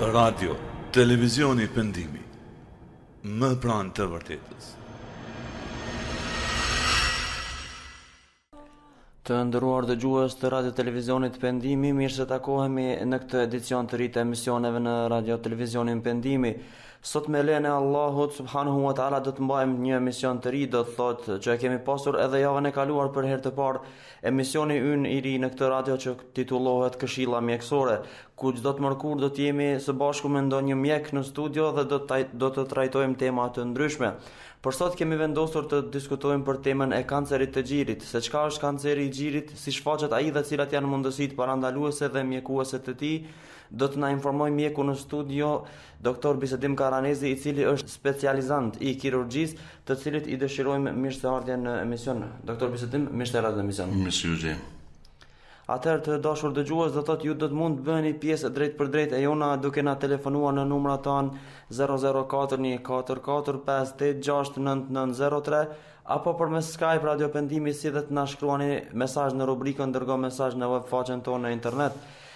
Radio Televizioni Pendimi, më pranë të vërtetës. Të nderuar dëgjues të Radio Televizionit Pendimi, mirë se takohemi në këtë edicion të ri të emisioneve në Radio Televizionin Pendimi. Sot me lejen e Allahut, subhanahu ua ta'ala, do të mbajmë një emision të ri, do të thotë që e kemi pasur edhe javën e kaluar për herë të parë, Emisioni ynë i ri në këtë radio që titullohet Këshilla Mjekësore, ku çdo të mërkurë do të jemi së bashku me ndonjë mjek në studio dhe do të do të trajtojmë tema të ndryshme. Për sot kemi vendosur të diskutojmë për temën e kancerit të gjirit, se çka është kanceri i gjirit, si shfaqet ai dhe cilat janë mundësitë parandaluese dhe mjekuese të tij, do të na informojë mjeku në studio Doktor Bisedim Karanezi i cili është specializant i kirurgjisë, të cilit i dëshirojmë mirëseardhje në emision. Doctor Bisedim, mirëseardhje në emision. Mirëseardhje. Atëherë të dashur dëgjues, do thotë ju do të mund të bëheni pjesë drejtpërdrejt e jona duke na telefonuar në numrat tanë 004144586990 apo përmes Skype Radio Pendimi si dhe të na shkruani mesazh në rubrikën dërgo mesazh në web faqen tonë në internet.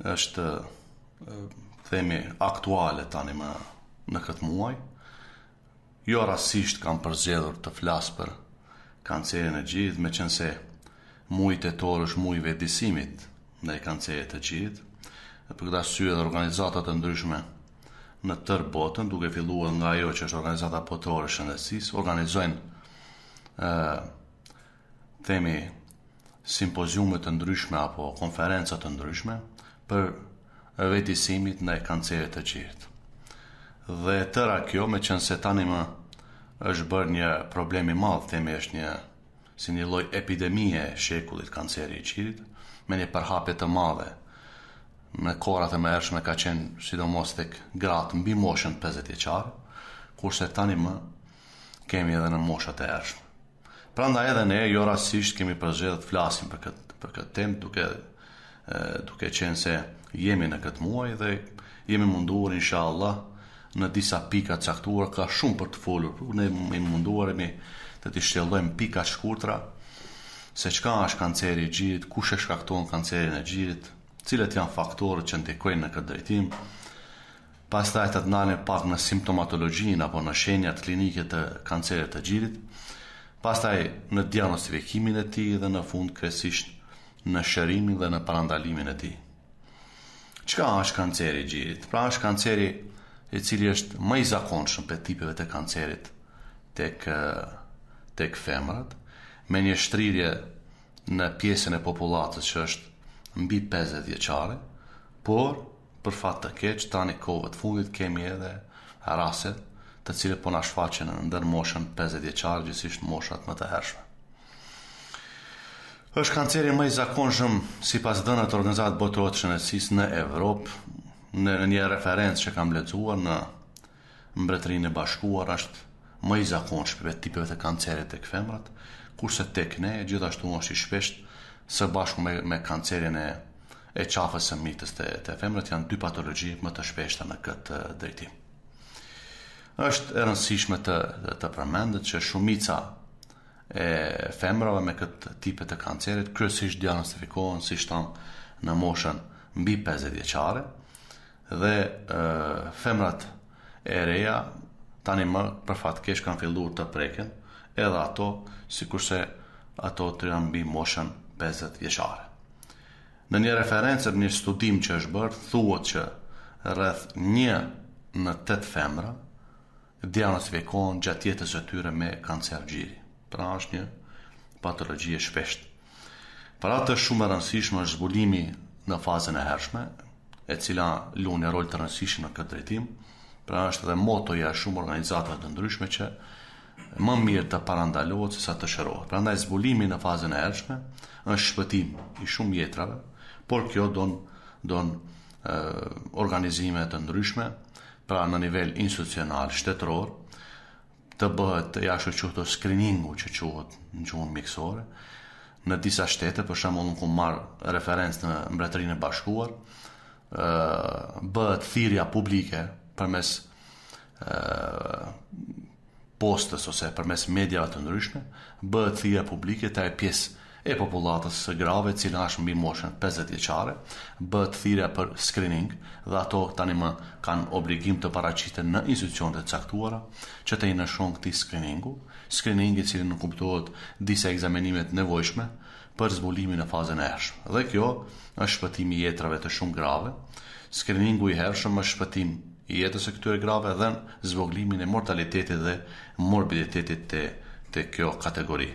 Është themi aktuale tani më në këtë muaj. Jo rastësisht kam përzgjedhur të flas për kancerin e gjirit, meqenëse muaji tetor është muaji i vetëdijesimit ndaj kancerit të gjirit. Për këtë arsye edhe organizata të ndryshme në tërë botën, duke filluar nga ajo që është Organizata Botërore e Shëndetësisë, organizojnë ë themi simpoziume të ndryshme apo konferenca të ndryshme për vetëdijesimin ndaj kancerit të gjirit. Dhe tëra kjo, meqenëse tani më është bërë një problem i madh, themi është një si një lloj epidemie e shekullit kanceri i gjirit, me një përhapje të madhe në kohërat e mëhershme ka qenë sidomos tek gratë mbi moshën 50 vjeçare, kurse tani më kemi edhe në moshat e hershme. Prandaj edhe ne jo rastësisht kemi përzgjedhur të flasim për këtë për këtë temë duke duke qenë se jemi në këtë muaj dhe jemi munduar inshallah në disa pika të caktuara ka shumë për të folur, por ne jemi munduar themi të t'i shtjellojmë pika të shkurtra se çka është kanceri i gjirit, kush e shkakton kancerin e gjirit, cilët janë faktorët që ndikojnë në këtë drejtim. Pastaj do të ndalemi pak në simptomatologjinë apo në shenjat klinike të kancerit të gjirit, pastaj në diagnostifikimin e tij dhe në fund kryesisht në shërimin dhe në parandalimin e tij. Çka është kanceri i gjirit? Pra është kanceri i cili është më i zakonshëm prej tipeve të kancerit tek tek femrat, me një shtrirje në pjesën e popullatës që është mbi 50 vjeçare, por Për fat të keq, tani kohëve të fundit kemi edhe raste, të cilët po na shfaqen në ndër moshën pesëdhjetë vjeçare, gjegjësisht moshat më të hershme. Është kanceri më i zakonshëm sipas dhënave të Organizatës Botërore të Shëndetësisë në Evropë, në një referencë që kam lexuar në Mbretërinë e Bashkuar është më i zakonshmi prej tipeve të kancerit tek femrat, kurse tek ne gjithashtu është i shpeshtë, së bashku me me kancerin e e qafës së mitës te te femrat janë dy patologji më të shpeshta në këtë drejtim. Është e rëndësishme të të përmendet që shumica e femrave me këtë tipe të kancerit kryesisht diagnostifikohen siç thamë në moshën mbi 50 vjeçare, Dhe femrat e reja tani më për fat keq kanë filluar të preken edhe ato sikurse ato që janë mbi moshën 50 vjeçare. Në një referencë në një studim që është bërë thuhet që rreth 1 në 8 femra diagnostifikohen gjatë jetës së tyre me kancer gjiri. Pra është një patologji e shpeshtë. Për atë shumë e rëndësishme është zbulimi në fazën e hershme, e cila luan një rol të rëndësishëm në këtë drejtim. Pra është edhe motoja e shumë organizatave të ndryshme që më mirë të parandalohet se sa të shërohet. Prandaj zbulimi në fazën e hershme është shpëtim i shumë jetrave, por kjo don, don e, organizime të ndryshme, pra në nivel institucional, shtetëror, të bëhet i ashtuquajturi skriningu që quhet në gjuhën mjekësore në disa shtete, për shembull unë kam marrë referencë në Mbretërinë e Bashkuar, ë bëhet thirrja publike përmes ë postës ose përmes mediave të ndryshme, bëhet thirrja publike të asaj pjese e popullatës së grave e cila është mbi moshën pesëdhjetë vjeçare, bëhet thirrja për skrining dhe ato tani më kanë obligim të paraqiten në institucionet e caktuara që t'i nënshtrohen këtij skriningu, skriningu i cili nënkuptohet disa ekzaminime të nevojshme për zbulimin në fazën e hershme. Dhe kjo është shpëtim i jetrave të shumë grave, skriningu i hershëm është shpëtim i jetës së këtyre grave dhe zvogëlimin e mortalitetit dhe morbiditetit te te kjo kategori.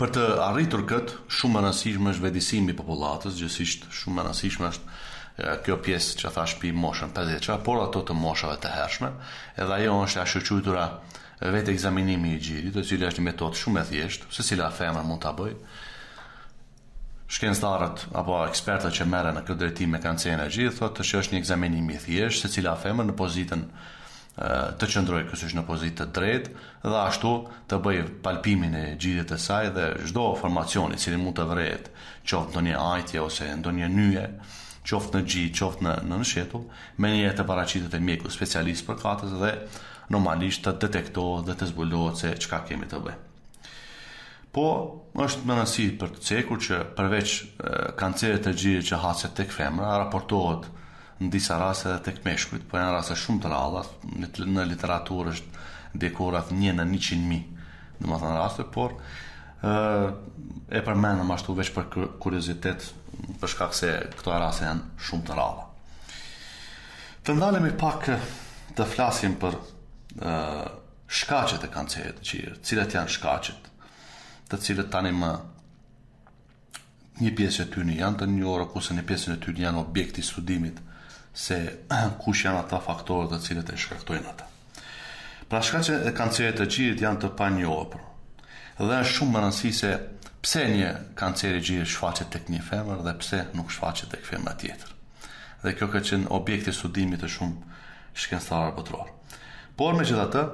Për të arritur këtë, shumë e rëndësishme është vetëdijësimi i popullatës, gjithsesi shumë e rëndësishme është kjo pjesë që thash mbi moshën 50 vjeçar, por ato të moshave të hershme, edhe ajo është e ashtuquajtura vetë ekzaminimi i gjirit, e cila është një metodë shumë e thjeshtë, secila femër mund ta bëjë. Shkencëtarët apo ekspertët që merren në këtë drejtim me kancerin e gjirit thotë se është një ekzaminim i thjeshtë, secila femër në pozitën të qëndrojë kështu në pozitë të drejtë dhe ashtu të bëjë palpimin e gjirit të saj dhe çdo formacion i cili mund të vërehet, qoftë ndonjë ajtje ose ndonjë nyje, qoftë në gji, qoftë nën sqetull, menjëherë të paraqitet te mjeku specialist përkatës dhe normalisht të detektohet dhe të zbulohet se çka kemi të bëjmë. Po, është me rëndësi për të cekur që përveç kancerit të gjirit që haset tek femra, raportohet në disa raste dhe tek meshkujt, po janë raste shumë të rralla, në literaturë është dekorat një në 100.000, domethënë raste, por e përmendëm ashtu veç për kuriozitet, për shkak se këto raste janë shumë të rralla. Të ndalemi pak të flasim për Shkaqet e kancerit të gjirit, cilat janë shkaqet, të cilët tanimë një pjesë e tyre janë të njohur ose një pjesë e tyre janë objekt i studimit se kush janë ata faktorët të cilët e shkaktojnë atë. Pra shkaqet e kancerit të gjirit janë të panjohur. Dhe është shumë me rëndësi se pse një kancer i gjirit shfaqet tek një femër dhe pse nuk shfaqet tek femra tjetër. Dhe kjo ka qenë objekt i studimit të shumë shkencëtarëve botërorë. Por megjithatë,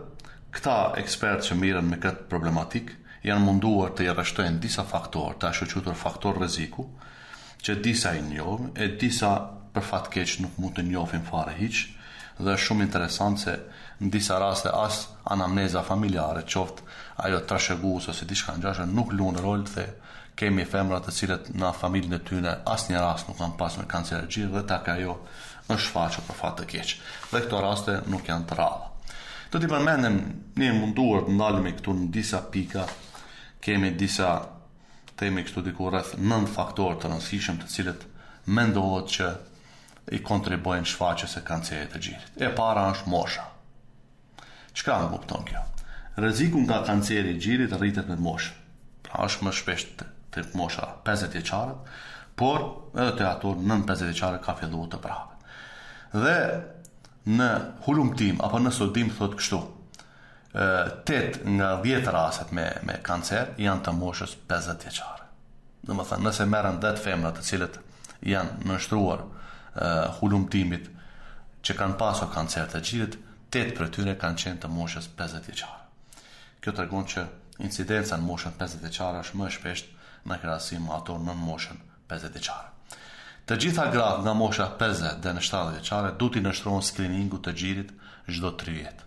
këta ekspertë që mirren me këtë problematikë janë munduar t'i rreshtojnë disa faktorë, të ashtuquajtur faktorë rreziku, që disa i njohim e disa për fat të keq nuk mund t'i njohim fare hiç dhe është shumë interesant se në disa raste as anamneza familjare, qoftë ajo trashëguese ose diçka e ngjashme nuk luan rol dhe Kemi femra të cilat në familjen e tyne asnjë rast nuk kanë pas me kancer gjiri dhe tek ajo është shfaqur për fat të keq. Dhe këto raste nuk janë të rralla. Do t'i përmendim, ne jemi munduar të ndalemi këtu në disa pika, kemi disa themi kështu diku rreth 9 faktorë të rëndësishëm të cilët mendohet që i kontribuojnë shfaqjes së kancerit të gjirit. E para është mosha. Çka nënkupton kjo? Rreziku nga kanceri i gjirit rritet me moshën. Pra është më shpesh tek mosha pesëdhjetë vjeçarët, por edhe te ato nën pesëdhjetë vjeçarë ka filluar të përhapet. Dhe në hulumtim apo në studim thotë kështu, 8 nga 10 rastet me me kancer janë të moshës 50 vjeçare. Domethënë, nëse merren 10 femra të cilat janë nënshtruar hulumtimit që kanë pasur kancer të gjirit, Tetë prej tyre kanë qenë të moshës pesëdhjetë vjeçare. Kjo tregon që incidenca në moshën pesëdhjetë vjeçare është më e shpeshtë në krahasim me ato nën moshën pesëdhjetë vjeçare. Të gjitha gratë nga mosha 50 dhe në 70 vjeçare duhet t'i nështrohen screeningu të gjirit çdo 3 vjet.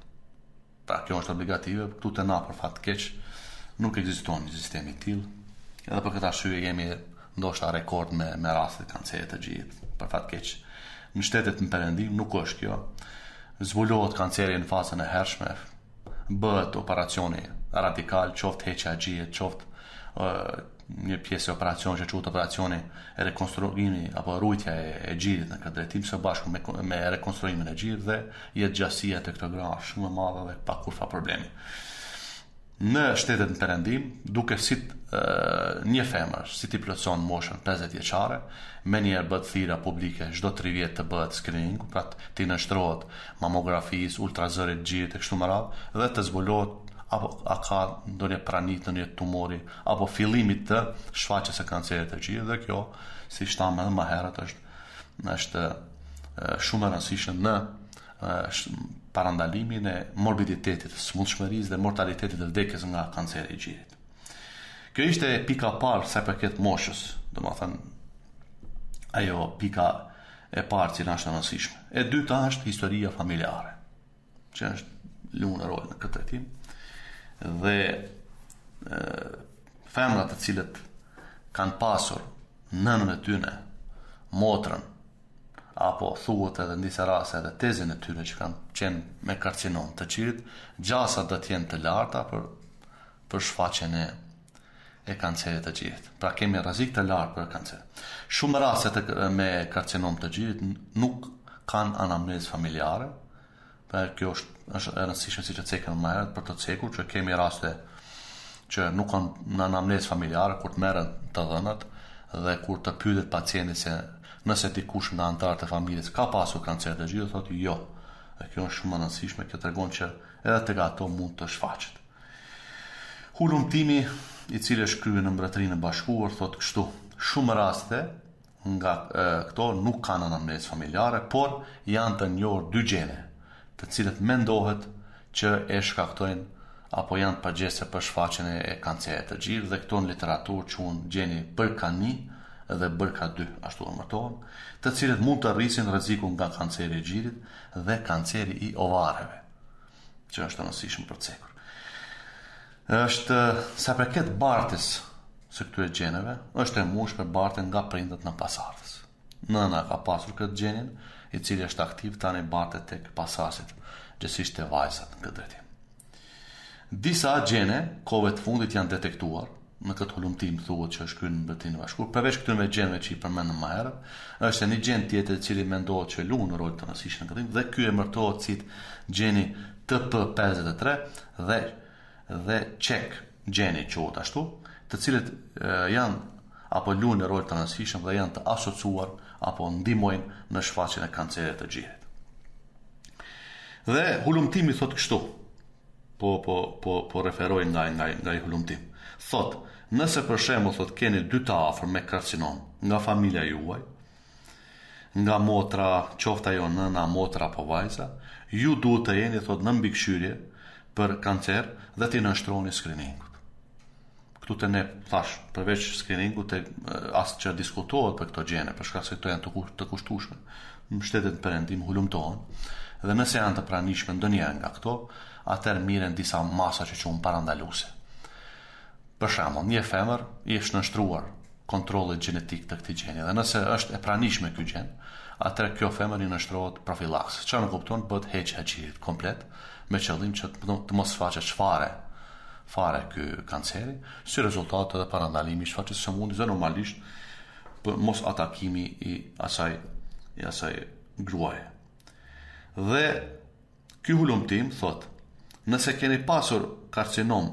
Pra kjo është obligative, këtu te na për fat keq nuk ekziston një sistem i tillë. Edhe për këtë arsye jemi ndoshta rekord me me raste të kancerit të gjirit, për fat keq. Në shtetet në perëndim nuk është kjo. Zbulohet kanceri në fazën e hershme, bëhet operacioni radikal, qoftë heqja e gjirit, qoftë një pjesë e operacionit që quhet operacioni rekonstruimi apo ruajtja e, e gjirit në këtë drejtim së bashku me, me rekonstruimin e gjirit dhe jetëgjatësia te këto gra shumë e madhe dhe pa kurfa problemi. në shtetet në perëndim, duke si një femër, si t'i plotëson moshën 50 vjeçare, menjëherë bëhet thirrja publike çdo 3 vjet të bëhet screening, pra t'i nënshtrohet mamografisë, ultrazërit të gjirit e kështu me radhë dhe të zbulohet apo a ka ndonjë prani të ndonjë tumori apo fillimit të shfaqjes së kancerit të gjirit dhe kjo, siç thamë edhe më herët, është është shumë e rëndësishme në parandalimin e morbiditetit, të smundshmërisë dhe mortalitetit, të vdekjes nga kanceri i gjirit. Kjo ishte pika e parë sa i përket moshës, domethënë ajo pika e parë që është e rëndësishme. E dyta është historia familjare, që është luan rol në këtë drejtim. Dhe te femrat të cilat kanë pasur nënën e tyre, motrën, apo thuhet edhe në disa raste edhe tezen e tyre që kanë qenë me karcinom të gjirit, gjasat do të jenë të larta për për shfaqjen e e kancerit të gjirit. Pra kemi rrezik të lartë për kancer. Shumë raste të, me karcinom të gjirit nuk kanë anamnezë familjare, Dhe kjo është, është e rëndësishme siç e cekëm më herët për të cekur që kemi raste që nuk kanë në anamnezë familjare kur të merren të dhënat dhe kur të pyetet pacienti se nëse dikush nga anëtarët e familjes ka pasur kancer të gjirit, thotë jo. Dhe kjo është shumë e rëndësishme, kjo tregon që edhe tek ato mund të shfaqet. Hulumtimi, i cili është kryer në Mbretërinë e Bashkuar, thotë kështu: Shumë raste nga këto nuk kanë anamnezë familjare, por janë të njohur dy gjene, të cilat mendohet që e shkaktojnë apo janë përgjegjëse për shfaqjen e kancerit të gjirit dhe këto në literaturë quhen gjeni BRCA1 dhe BRCA2, ashtu emërtohen, të cilat mund të rrisin rrezikun nga kanceri i gjirit dhe kanceri i ovareve. që është e rëndësishme për t'cekur. Është sa përket bartjes së këtyre gjeneve, është e mundshme për bartje nga prindët në pasardhës. Nëna ka pasur këtë gjenin, i cili është aktiv tani bartet tek pasardhësit, gjithsesi te vajzat në këtë drejtim. Disa gjene kohëve të fundit janë detektuar në këtë hulumtim thuhet që është kryer në Mbretërinë e Bashkuar, përveç këtyre gjeneve që i përmendëm më herët, është një gjen tjetër i cili mendohet që luan rol të rëndësishëm në këtë dhe ky emërtohet si gjeni TP53 dhe dhe çek gjeni quhet ashtu, të cilët janë apo luajnë rol të rëndësishëm dhe janë të asociuar apo ndihmojnë në shfaqjen e kancerit të gjirit. Dhe hulumtimi thotë kështu, po po po po referoj nga nga nga ai hulumtim thot nëse për shembull thot keni dy të afërm me karcinom nga familja juaj nga motra qoftë ajo nëna motra apo vajza ju duhet të jeni thot në mbikëqyrje për kancer dhe t'i nënshtroheni skriningut Këtu te ne, thash, përveç screeningut, te, as që diskutohet për këto gjene, për shkak se këto janë të kushtueshme, në shtetet në perëndim hulumtohen, dhe nëse janë të pranishme ndonjëra nga këto, atëherë merren disa masa që quhen parandaluese. Për shembull, një femër i është nënshtruar kontrollit gjenetik të këtij gjeni dhe nëse është e pranishme ky gjen, atëherë kjo femër i nënshtrohet profilaksës. Çka nënkupton, bëhet heqje e gjirit komplet me qëllim që të mos shfaqet fare fare ky kanceri, si rezultat edhe parandalimi i shfaqjes së sëmundjes dhe normalisht për mos atakimi i asaj i asaj gruaje. Dhe Ky hulumtim thotë, nëse keni pasur karcinom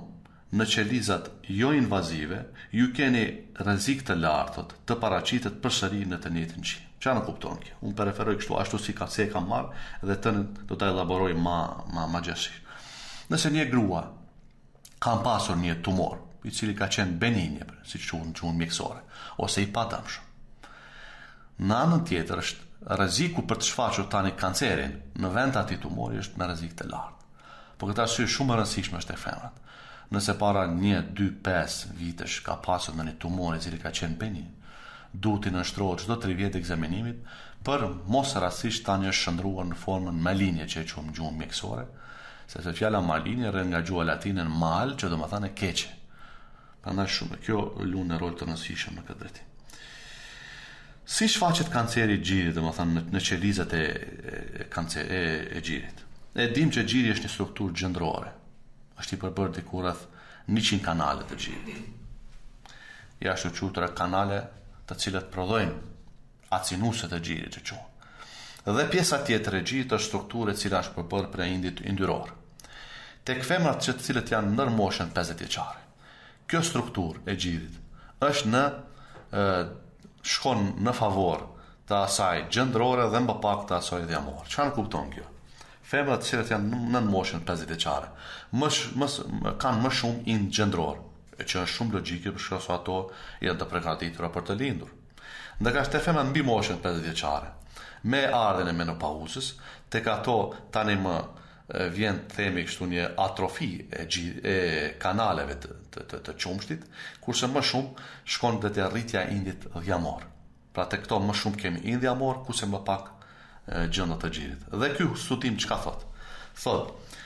në qelizat joinvazive, ju keni rrezik të lartë, thotë, të paraqitet përsëri në të njëjtin gji. Çka nënkupton kjo? Unë po e referoj kështu ashtu si ka si e kam marrë dhe tani do ta elaboroj ma ma ma gjerësisht. Nëse një grua ka pasur një tumor, i cili ka qenë beninj, siç e quajmë n'gjuhën mjekësore, ose i padëmshëm. Në anën tjetër është rreziku për të shfaqur tani kancerin në vend të atij tumori është me rrezik të lartë. Për këtë arsye shumë e rëndësishme është tek femrat. Nëse para 1, 2, 5 vitesh ka pasur ndonjë tumor i cili ka qenë beninj, duhet të nënshtrohet çdo 3 vjet ekzaminimit, për mos rastësisht tani është shndërruar në formën malinje që e quajmë n'gjuhën mjekësore, Sepse fjala malinj rrjedh nga gjuha latine mal, që domethënë e keqe. Prandaj shumë kjo luan rol të rëndësishëm në këtë drejtim. Si shfaqet kanceri i gjirit, domethënë, në, në qelizet e, e, kancer, e, e gjirit? E dim që gjiri është një strukturë gjëndrore. është i përbërë diku rreth 100 kanale të gjirit. Janë ashtu të quajtura kanale të cilat prodhojnë acinuset e gjirit që quhen. Dhe pjesa tjetër e gjirit është strukturë e cila është përbërë prej indit yndyror. Tek femrat ë të cilat janë nën moshën pesëdhjetë vjeçare. Kjo strukturë e gjirit është në ë shkon në favor të asaj gjendrore dhe më pak të asaj dhjamore. Çfarë nënkupton kjo? Femrat të cilat janë nën moshën 50 vjeçare, më, më kanë më shumë ind gjendror, e që është shumë logjike për shkak se ato janë të përgatitura për të lindur. Ndërkaq te femrat mbi moshën pesëdhjetë vjeçare, me ardhjen e menopauzës, tek ato tani më vjen të themi kështu një atrofi e, e kanaleve të, të, të, të qumshtit, kurse më shumë shkon dhe te rritja e indit dhjamor. Pra te këto më shumë kemi ind dhjamor, kurse më pak gjëndra të gjirit. Dhe ky studim çka thotë? Thotë,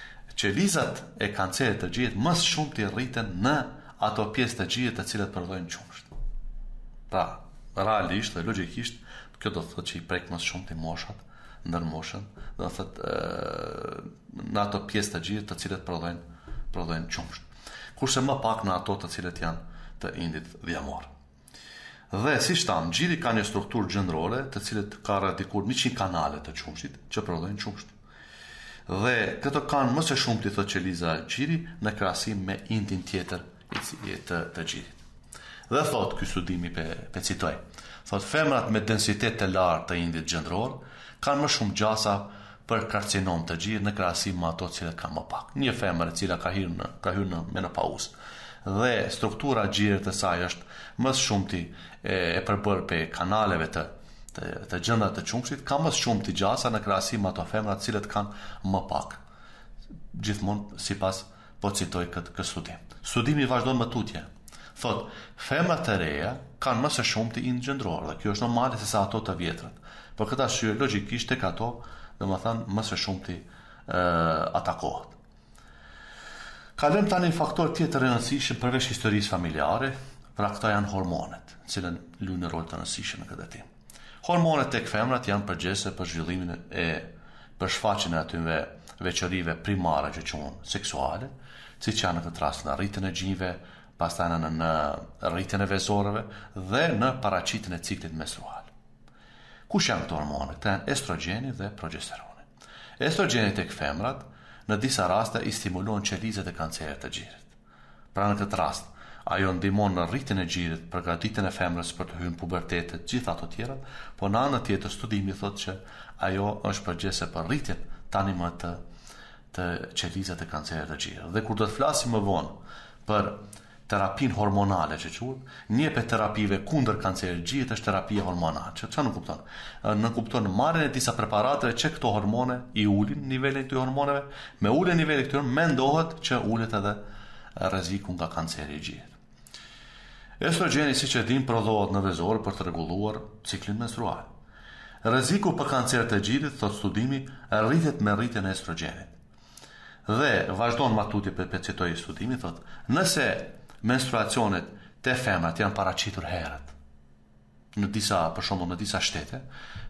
qelizat e kancerit të gjirit më së shumti rriten në ato pjesë të gjirit të cilat prodhojnë qumësht. Pra, realisht dhe logjikisht, kjo do të thotë që i prek më së shumti moshat, ndër moshën, do të thotë në ato pjesë të gjirit të cilat prodhojnë prodhojnë qumësht. Kurse më pak në ato të cilat janë të indit dhjamor. Dhe, siç thamë, gjiri ka një strukturë gjendrore, të cilat ka rreth diku njëqind kanale të qumështit, që prodhojnë qumësht. Dhe këto kanë më së shumti, thotë qeliza gjiri, në krahasim me indin tjetër të, të gjirit. Dhe thotë, ky studimi pe, pe citoj, thotë femrat me densitet të lartë të indit gjendror, kanë më shumë gjasa për karcinom të gjirit në krahasim me ato të cilat kanë më pak. Një femër e cila ka hyrë në ka hyrë në menopauzë dhe struktura e gjirit të saj është më së shumti e, e përbërë prej kanaleve të të, të gjëndrave të qumshtit, ka më së shumti gjasa në krahasim me ato femra të cilat kanë më pak. Gjithmonë sipas po citoj këtë këtë studim. Studimi vazhdon më tutje. Thot, femrat e reja kanë më së shumti ind gjendror dhe kjo është normale se sa ato të vjetrat. Për këtë arsye logjikisht tek ato, domethënë më së shumti ë atakohet. Kalojmë tani faktor tjetër të rëndësishëm përveç historisë familjare, pra këta janë hormonet, cilët lunë rol të rëndësishëm në këtë tim. Hormonet tek femrat janë përgjegjëse për zhvillimin e për shfaqjen e atyre veçorive primare që quhen seksuale, siç janë në këtë rast në rritjen e gjinjve, pastaj në në rritjen e vezoreve dhe në paraqitjen e ciklit menstrual. Kush janë këto hormone? Këta janë estrogjeni dhe progjesteroni. Estrogjeni tek femrat në disa raste i stimulon qelizat e kancerit të gjirit. Pra në këtë rast, ajo ndihmon në rritjen e gjirit, përgatitjen e femrës për të hyrë në pubertet e të gjitha ato tjerat, por në anën tjetër studimi thotë që ajo është përgjegjëse për rritjen tani më të të qelizave të kancerit të gjirit. Dhe kur do të flasim më vonë për terapinë hormonale që quhet, Një prej terapive kundër kancerit të gjirit është terapia hormonale. Që çfarë nënkupton? Nënkupton marrjen e disa preparateve që këto hormone i ulin nivelin e këtyre hormoneve, me uljen e nivelit të këtyre mendohet që ulet edhe rreziku nga kanceri i gjirit. Estrogeni siç e dimë prodhohet në vezore për të rregulluar ciklin menstrual. Rreziku për kancer të gjirit, thotë studimi, rritet me rritjen e estrogenit. Dhe, vazhdon ma tutje po e citoj studimin, thotë, nëse menstruacionet te femrat janë paraqitur herët, në disa, për shembull në disa shtete,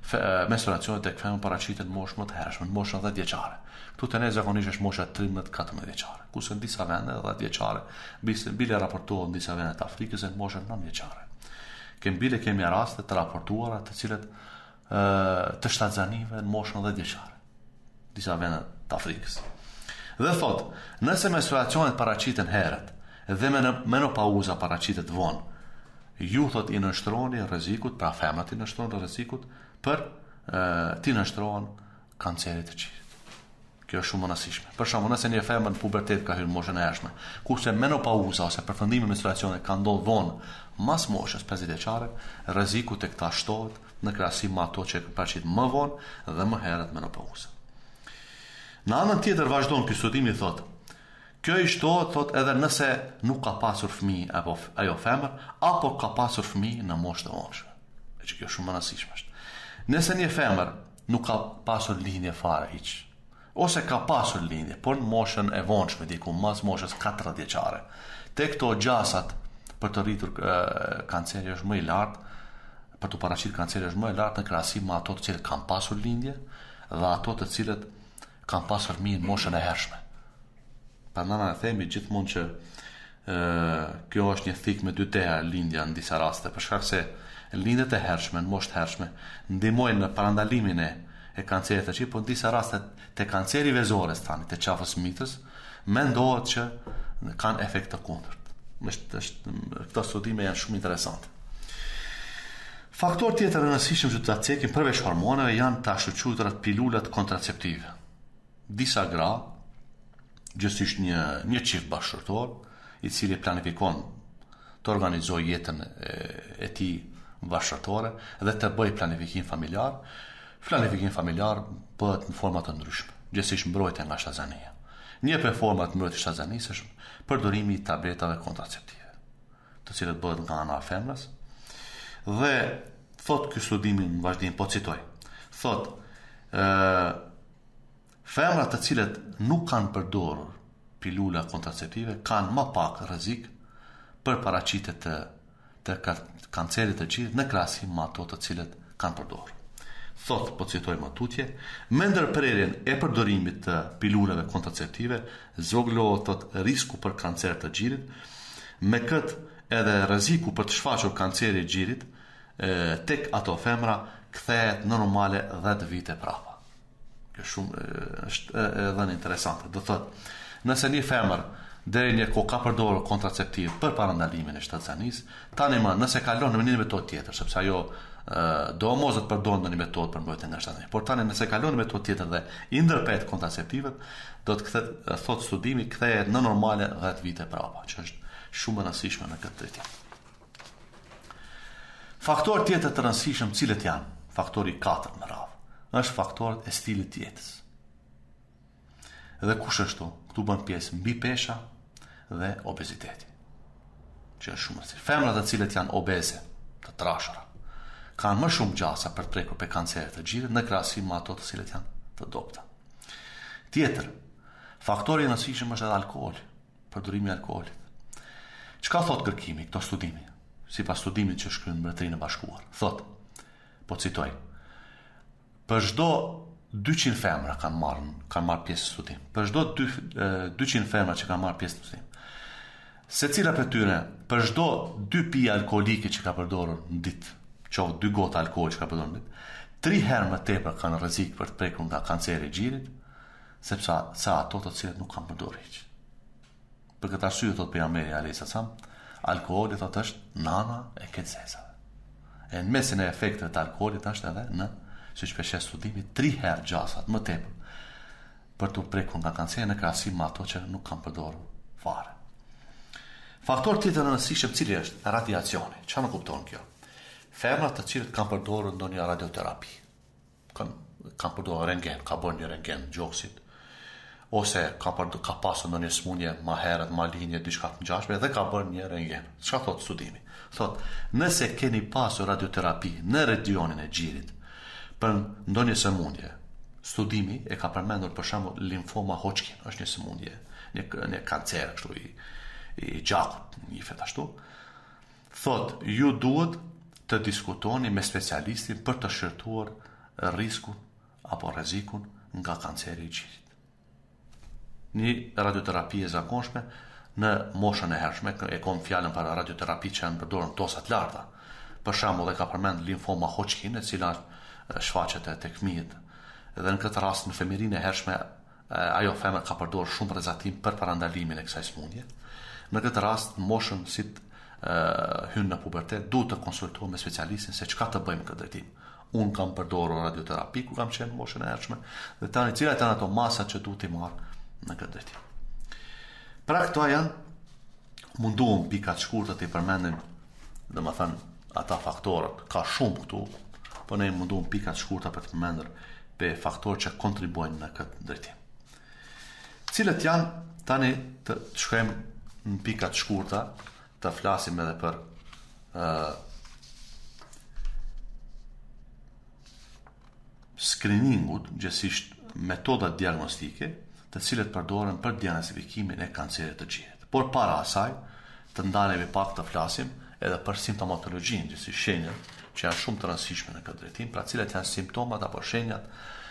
fe, menstruacionet tek femrat paraqiten në moshë më të hershme, në moshën 10 vjeçare. Këtu te ne zakonisht është mosha 13-14 vjeçare. Kurse në disa vende 10 vjeçare, bile, bile raportohet në disa vende të Afrikës në moshën 9 vjeçare. Kemi bile kemi raste të raportuara të cilët të shtatzanive në moshën 10 vjeçare. Disa vende të Afrikës. Dhe thotë, nëse menstruacionet paraqiten herët dhe menopauza paraqitet vonë, ju thotë i nënshtroni rrezikut, pra femrat i nënshtroni rrezikut për t'i nënshtrohen kancerit të gjirit. Kjo është shumë e rëndësishme. Për shembull, nëse një femër në pubertet ka hyrë në moshën e hershme, kurse menopauza ose përfundimi i menstruacionit ka ndodhur vonë, mas moshës 50 vjeçare, rreziku tek ta shtohet në krahasim me ato që u paraqit më vonë dhe më herët menopauza. Në anën tjetër vazhdon ky studimi thotë, Kjo i shtohet thotë edhe nëse nuk ka pasur fëmijë apo ajo femër apo ka pasur fëmijë në moshë të vonë. Që kjo shumë e rëndësishme është. Nëse një femër Nuk ka pasur lindje fare hiç. Ose ka pasur lindje, por në moshën e vonshme, diku mas moshës katërdhjetë vjeçare. Te këto gjasat për t'u rritur kanceri është më i lartë, për t'u paraqitur kanceri është më i lartë në krahasim me ato të cilët kanë pasur lindje dhe ato të cilat kanë pasur fëmijë në moshën e hershme. Prandaj na themi gjithmonë që Ë, kjo është një thikë me dy teha lindja në disa raste, për shkak se lindjet e hershme, në moshë të hershme, ndihmojnë në parandalimin e e kancerit të gjirit, po në disa raste te kanceri i vezores tani, të qafës mitrës, mendohet që kanë efekt të kundërt. Është, është, këto studime janë shumë interesante. Faktor tjetër i rëndësishëm që do ta cekim përveç hormoneve janë të ashtuquajturat pilulat kontraceptive. Disa gra, gjithsesi një një çift bashkëshortor, i cili planifikon të organizojë jetën e, e tij bashkëshortore dhe të bëjë planifikim familjar, planifikim familjar bëhet në forma të ndryshme, gjithsesi mbrojtja nga shtatzania. Një prej formave të mbrojtjes shtatzanisë është përdorimi i tabletave kontraceptive, të cilat bëhet nga ana e femrës. Dhe thotë ky studim në vazhdim po citoj. Thotë, ë Femrat të cilat nuk kanë përdorur pilula kontraceptive kanë më pak rrezik për paraqitje të të kancerit të gjirit në krahasim me ato të cilat kanë përdorur. Thotë, po citoj më tutje, me ndërprerjen e përdorimit të pilulave kontraceptive, zvogëlohet thotë risku për kancer të gjirit, me këtë edhe rreziku për të shfaqur kanceri i gjirit tek ato femra kthehet në normale 10 vite prapa. Kjo shumë është edhe interesante. Do thot, nëse një femër deri një kohë ka përdorur kontraceptiv për parandalimin e shtatzanisë, tani më nëse kalon në një metodë tjetër, sepse ajo domosdo të përdorë ndonjë metodë për mbrojtjen nga shtatzanisë. Por tani nëse kalon në metodë tjetër dhe i ndërpret kontraceptivet, do të kthet thot studimi kthehet në normale 10 vite prapa, që është shumë e rëndësishme në këtë drejtim. Faktorë tjetër të rëndësishëm cilat janë, faktori 4 në radhë, është faktorët e stilit të jetës. Dhe kush është këtu? Këtu bën pjesë mbi pesha dhe obeziteti. Që është shumë rëndësishme. Femrat të cilat janë obeze, të trashura, kanë më shumë gjasa për të prekur pe kancerit të gjirit në krahasim me ato të cilat janë të dobta. Tjetër, faktori i rëndësishëm është edhe alkooli. Përdorimi i alkoolit. Çka thotë kërkimi këto studimi? Sipas studimit që u kry në Mbretërinë e Bashkuar, thotë, po citoj, për çdo 200 femra kanë marrë kanë marrë pjesë në studim. Për çdo 200 femra që kanë marrë pjesë në studim. Secila prej tyre për çdo 2 pije alkoolike që ka përdorur në ditë, qoftë 2 gota alkool që ka përdorur në ditë, 3 herë më tepër kanë rrezik për të prekur nga kanceri i gjirit, sepse sa ato të cilat nuk kanë përdorur hiç. Për këtë arsye thot pejgamberi alejhi selam, alkooli thot është nana e këqijave. E në mesin e efekteve të alkoolit është edhe në siç peshë studimi 3 herë gjasat më tepër për të prekur nga kanceri në krahasim me ato që nuk kanë përdorur fare. Faktor tjetër rëndësishëm cili është radiacioni. Çfarë kupton kjo? Femrat të cilat kanë përdorur ndonjë radioterapi, Kan kanë përdor rengen, ka bërë një rengen gjoksit ose ka për, ka pasur ndonjë sëmundje më herët, maligne, diçka të ngjashme dhe ka bërë një rengen. Çka thotë studimi? Thotë, nëse keni pasur radioterapi në regionin e gjirit për ndonjë sëmundje, studimi e ka përmendur për shembull limfoma Hodgkin, është një sëmundje, një një kancer kështu i i gjakut, njëjtë ashtu. Thotë, ju duhet të diskutoni me specialistin për të shqyrtuar riskun apo rrezikun nga kanceri i gjirit. Një radioterapi e zakonshme në moshën e hershme, e kom fjalën për radioterapi që janë përdorur në doza të larta. Për shembull, e ka përmend limfoma Hodgkin, e cila shfaqet tek fëmijët. Dhe në këtë rast në fëmijërinë e hershme Ajo femër ka përdorë shumë rrezatim për parandalimin e kësaj sëmundje. Në këtë rast, në moshën si të hynë në pubertet, duhet të konsultohet me specialistin se çka të bëjmë në këtë drejtim. Unë kam përdorur radioterapi kur kam qenë në moshën e hershme dhe tani cilat janë ato masat që duhet t'i marr në këtë drejtim. Pra këto janë, u munduam në pika të shkurta t'i përmendim, domethënë ata faktorët, ka shumë këtu, po ne u munduam në pika të shkurta për të përmendur për faktorë që kontribuojnë në këtë drejtim. Cilat janë tani të, të shkojmë në pika të shkurta, të flasim edhe për uh, screeningut, gjegjësisht metodat diagnostike, të cilat përdoren për diagnostikimin e kancerit të gjirit. Por para asaj, të ndalemi pak të flasim edhe për simptomatologjinë gjegjësisht shenjat që janë shumë të rëndësishme në këtë drejtim, pra cilat janë simptomat apo shenjat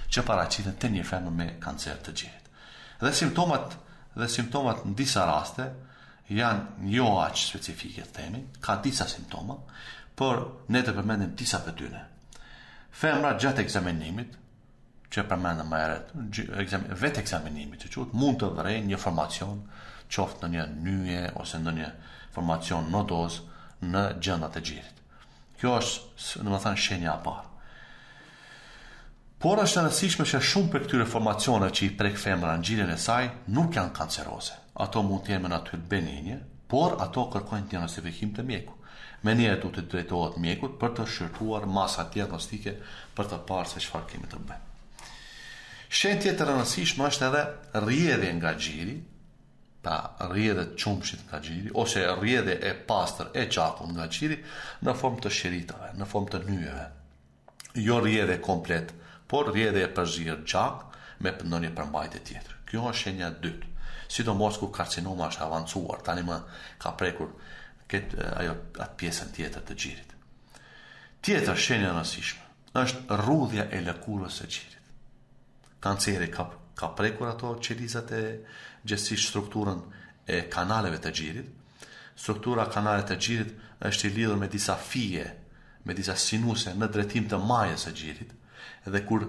që paraqiten te një femër me kancer të gjirit. Dhe simptomat dhe simptomat në disa raste janë jo aq specifike të themi, ka disa simptoma, por ne të përmendim disa prej tyre. Femra gjatë ekzaminimit që përmendëm më herët, exam, vetëekzaminimit të gjirit mund të vërejë një formacion qoftë ndonjë nyje ose ndonjë formacion nodoz në gjëndrat e gjirit. Kjo është, domethënë, shenja e parë. Por është e rëndësishme se shumë prej këtyre formacioneve që i prek femra në gjirin e saj nuk janë kanceroze. Ato mund të jenë me natyrë beninje, por ato kërkojnë diagnostifikim te mjeku. Menjëherë duhet t'i drejtohet mjekut për të shqyrtuar masa diagnostike për të parë se me çfarë kemi të bëjmë. Shenjë tjetër e rëndësishme është edhe rrjedhje nga gjiri, pra rrjedhje të qumshit nga gjiri ose rrjedhje e pastër e gjakut nga gjiri në formë të shiritave, në formë të nyjeve. jo rrjedhje komplet, por rrjedhje e përzierë gjak me ndonjë përmbajtje tjetër. Kjo është shenja e dytë. Sidomos kur karcinoma është e avancuar, tanimë ka prekur këtë ajo atë pjesën tjetër të gjirit. Tjetër shenjë e rëndësishme është rrudhja e lëkurës së gjirit. Kanceri ka ka prekur ato qelizat gjegjësisht strukturën e kanaleve të gjirit, Struktura kanale të gjirit është e lidhur me disa fije, me disa sinuse në drejtim të majës së gjirit dhe kur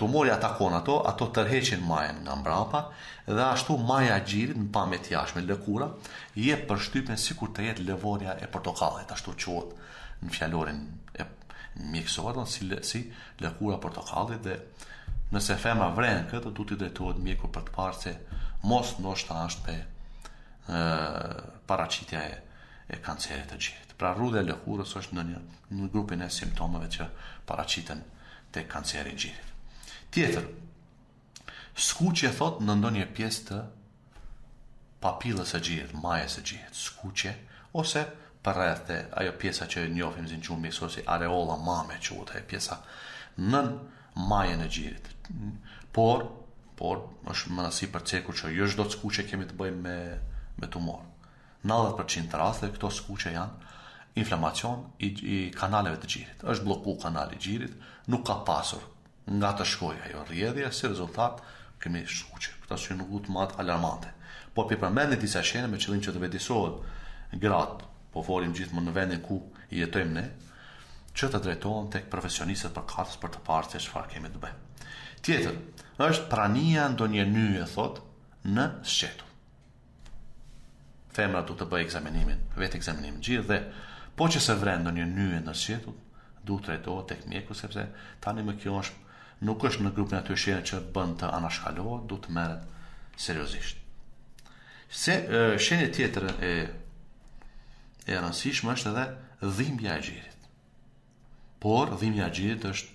tumori atakon ato, ato tërheqin majën nga mbrapa dhe ashtu maja e gjirit në pamje të jashtme lëkura jep përshtypjen sikur të jetë lëvorja e portokallit, ashtu quhet në fjalorin mjekësor, si si lëkura portokallit dhe nëse femra vren këtë, duhet t'i drejtohet mjekut për të parë se mos ndoshta është me e, paraqitja e, e kancerit të gjirit. Pra rrudhja e lëkurës është në një në grupin e simptomeve që paraqiten tek kanceri i gjirit. Tjetër, skuqje thot në ndonjë pjesë të papilës së gjirit, majës së gjirit, skuqje, ose përrreth te, ajo pjesa që njofim zinxhirin mjekësor si areola mame quhet e pjesa nën majën e gjirit. Por, por është me rëndësi për cekur që jo çdo skuqje kemi të bëjmë me, me tumor. 90% të rasteve këto skuqje janë inflamacion i, i kanaleve të gjirit. është bloku kanali i gjirit, nuk ka pasur nga të shkojë ajo rrjedhja, si rezultat kemi skuqje. Për këtë arsye nuk janë alarmante. Po po përmendim disa shenja me qëllim që të vetëdijesohen gratë, po folim gjithmonë në vendin ku jetojmë ne, që të drejtohen tek profesionistët përkatës për të parë se çfarë kemi të bëjmë. Tjetër, është prania e ndonjë nyje, thotë, në sqetull. Femra duhet të bëjë ekzaminimin, vetekzaminimin e gjirit dhe po që se vren ndonjë nyje në sqetull, duhet të drejtohet tek mjeku sepse tanimë kjo është nuk është në grupin e atyre shenjave që bën të anashkalohet, duhet të merret seriozisht. Se shenja tjetër e e rëndësishme është edhe dhimbja e gjirit. Por dhimbja e gjirit është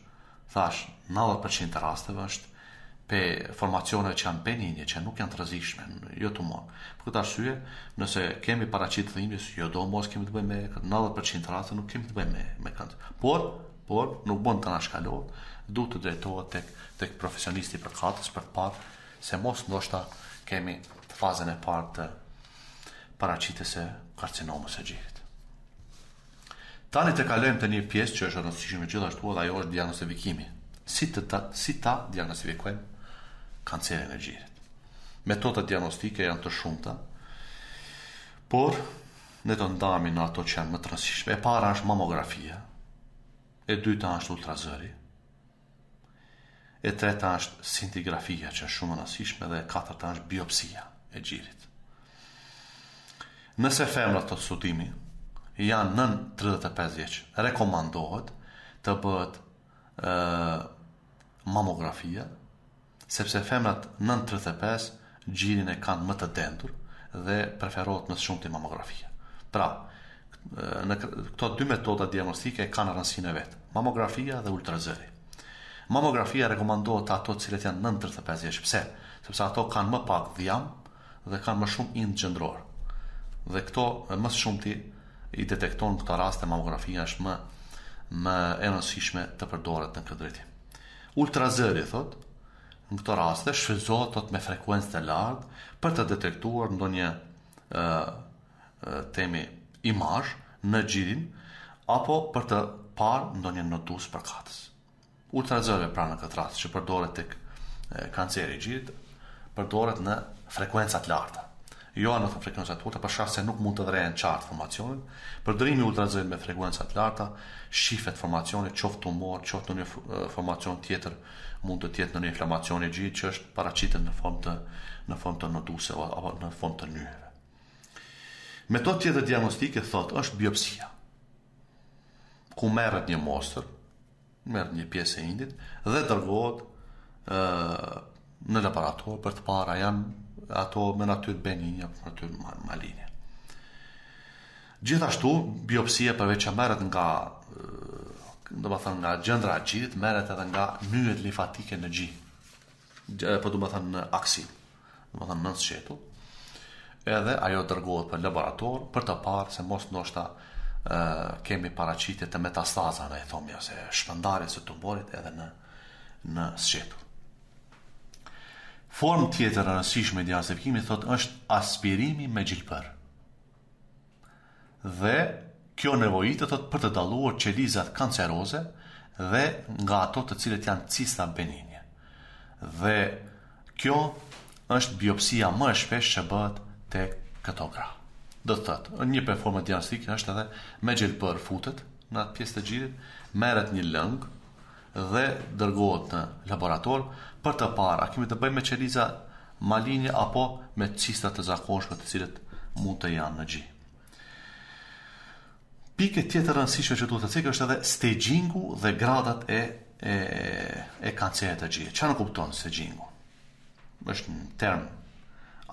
thash 90% të rasteve është prej formacioneve që janë beninje, që nuk janë të rrezikshme, jo tumor. Për këtë arsye, nëse kemi paraqitje të dhimbjes, jo domosdo kemi të bëjmë me 90% të rasteve nuk kemi të bëjmë me, me këtë. Por, por nuk bën të anashkalohet, duhet të drejtohet tek tek profesionisti përkatës për të parë Se mos ndoshta kemi fazën e parë të paraqitjes së karcinomës së gjirit. Tani të kalojmë te një pjesë që është e rëndësishme gjithashtu dhe ajo është diagnostifikimi. Si të ta, si ta diagnostifikojmë kancerin e gjirit. Metodat diagnostike janë të shumta, por ne do ndalemi në ato që janë më të rëndësishme. E para është mamografia, e dyta është ultrazëri, E treta është scintigrafia që është shumë e rëndësishme dhe e katërta është biopsia e gjirit. Nëse femrat, thotë studimi, janë nën 35 vjeç, rekomandohet të bëhet ë mamografia Sepse femrat nën tridhjetë e pesë gjirin e kanë më të dendur dhe preferohet më së shumti mamografia. Pra, në këto dy metoda diagnostike e kanë rëndësinë e vet, mamografia dhe ultrazëri. Mamografia rekomandohet te ato të cilët janë nën tridhjetë e pesë vjeç. Pse? Sepse ato kanë më pak dhjam dhe kanë më shumë ind gjendror. Dhe këto më së shumti i detekton këto raste mamografia është më më e rëndësishme të përdoret në këtë drejtim. Ultrazëri, thotë, në këto raste shfrytëzohet thotë me frekuencë të lartë për të detektuar ndonjë ë temi imazh në gjirin apo për të parë ndonjë nodus përkatës. Ultrazëri pra në këtë rast që përdoret tek kanceri i gjirit përdoret në frekuenca të larta. Jo në frekuenca të ulëta për shkak se nuk mund të shihen qartë formacionet. Përdorimi i ultrazërit me frekuenca të larta shifet formacioni, qoftë tumor, qoftë ndonjë formacion tjetër, mund të jetë ndonjë inflamacion i gjirit që është paraqitet në formë të në formë të noduseve apo në formë të nyjeve. Metodë tjetër diagnostike thotë është biopsia. ku merret një mostër, merret një pjesë e indit dhe dërgohet ë në laborator për të parë a janë ato me natyrë beninje apo natyrë malinje. Gjithashtu, biopsia përveç që merret nga domethënë nga gjendra e gjirit, merret edhe nga nyjet limfatike në gji. po domethënë në aksilë, domethënë nën sqetull. Edhe ajo dërgohet për laborator për të parë se mos ndoshta ë kemi paraqitje të metastazave, të themi ose shpërndarje të tumorit edhe në në sqetull. Formë tjetër e rëndësishme e diagnostifikimit thotë është aspirimi me gjilpërë. Dhe kjo nevojitet thotë për të dalluar qelizat kanceroze dhe nga ato të cilët janë cista beninje. Dhe kjo është biopsia më e shpesh që bëhet te këto gra. Do të thotë, një prej formave diagnostike është edhe me gjilpërë futet në atë pjesë të gjirit, merret një lëng, dhe dërgohet në laborator për të parë a kemi të bëjmë me qeliza malinje apo me cista të zakonshme të cilët mund të janë në gji. Pikë tjetër e rëndësishme që duhet të ceket është edhe stagingu dhe gradat e, e, e kancerit të gjirit. Qa nënkupton stagingu? është një term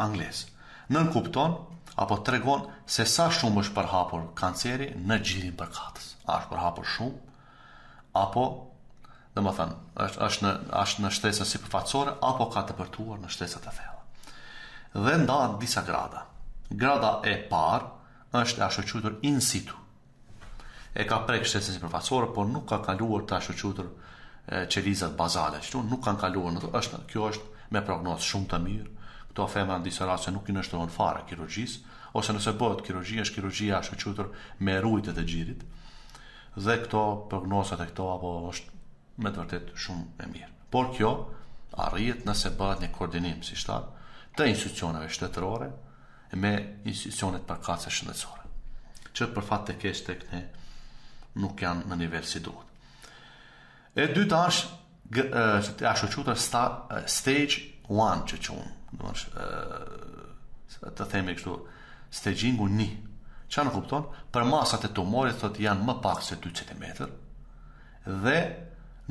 anglez. Nënkupton apo tregon se sa shumë është përhapur kanceri në gjirin përkatës. A është përhapur shumë apo, domethënë, është është në është në shtresën sipërfaqësore apo ka depërtuar në shtresa të thella. Dhe ndahet në disa grada. Grada e parë është e ashtuquajtur in situ. E ka prek shtresën sipërfaqësore, por nuk ka kaluar të ashtuquajtur qelizat bazale, ashtu nuk kanë kaluar në të, kjo është me prognozë shumë të mirë. Këto femra në disa raste nuk i nështrohen fare kirurgjisë, ose nëse bëhet kirurgji, është kirurgjia ashtuquajtur me ruajtje të gjirit. Dhe këto prognozat e këto apo është me të vërtet shumë e mirë. Por kjo arrihet nëse bëhet një koordinim, siç thashë, të institucioneve shtetërore me institucionet përkatëse shëndetësore. Që për fat të keq tek ne nuk janë në nivel si duhet. E dyta është Që, si të ashtuquajtur është sta, stage 1 që quhet, do të të themi kështu, stexhingu një. Çka nënkupton? Përmasat e tumorit, thot, janë më pak se 2 cm, dhe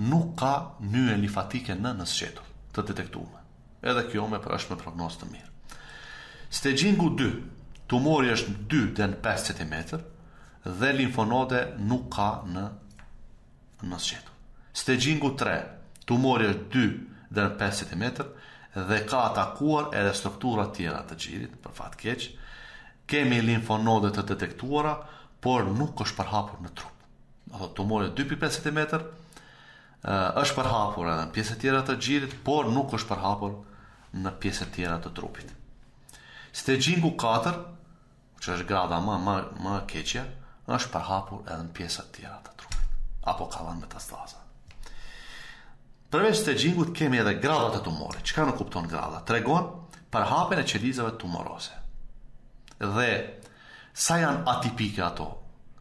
nuk ka nyje limfatike në në sqetull, të detektume. Edhe kjo me për është me prognoz të mirë. Stexhingu 2, tumori është 2 deri në 5 cm, dhe limfonode nuk ka në në sqetull. Stexhingu tre, tumori është dy deri në pesë centimetër dhe ka atakuar edhe struktura tjera të gjirit, për fat keq. Kemi limfonode të detektuara, por nuk është përhapur në trup. Do thotë tumori është 2-5 centimetër, është përhapur edhe në pjesët tjera të gjirit, por nuk është përhapur në pjesët tjera të trupit. Stexhingu 4, që është grada më më, ma e keqja, është përhapur edhe në pjesët tjera të trupit, apo ka dhënë metastaza. Përveç stexhingut kemi edhe gradat e tumorit. Çka nënkupton grada? Tregon përhapjen e qelizave tumorose. Dhe sa janë atipike ato?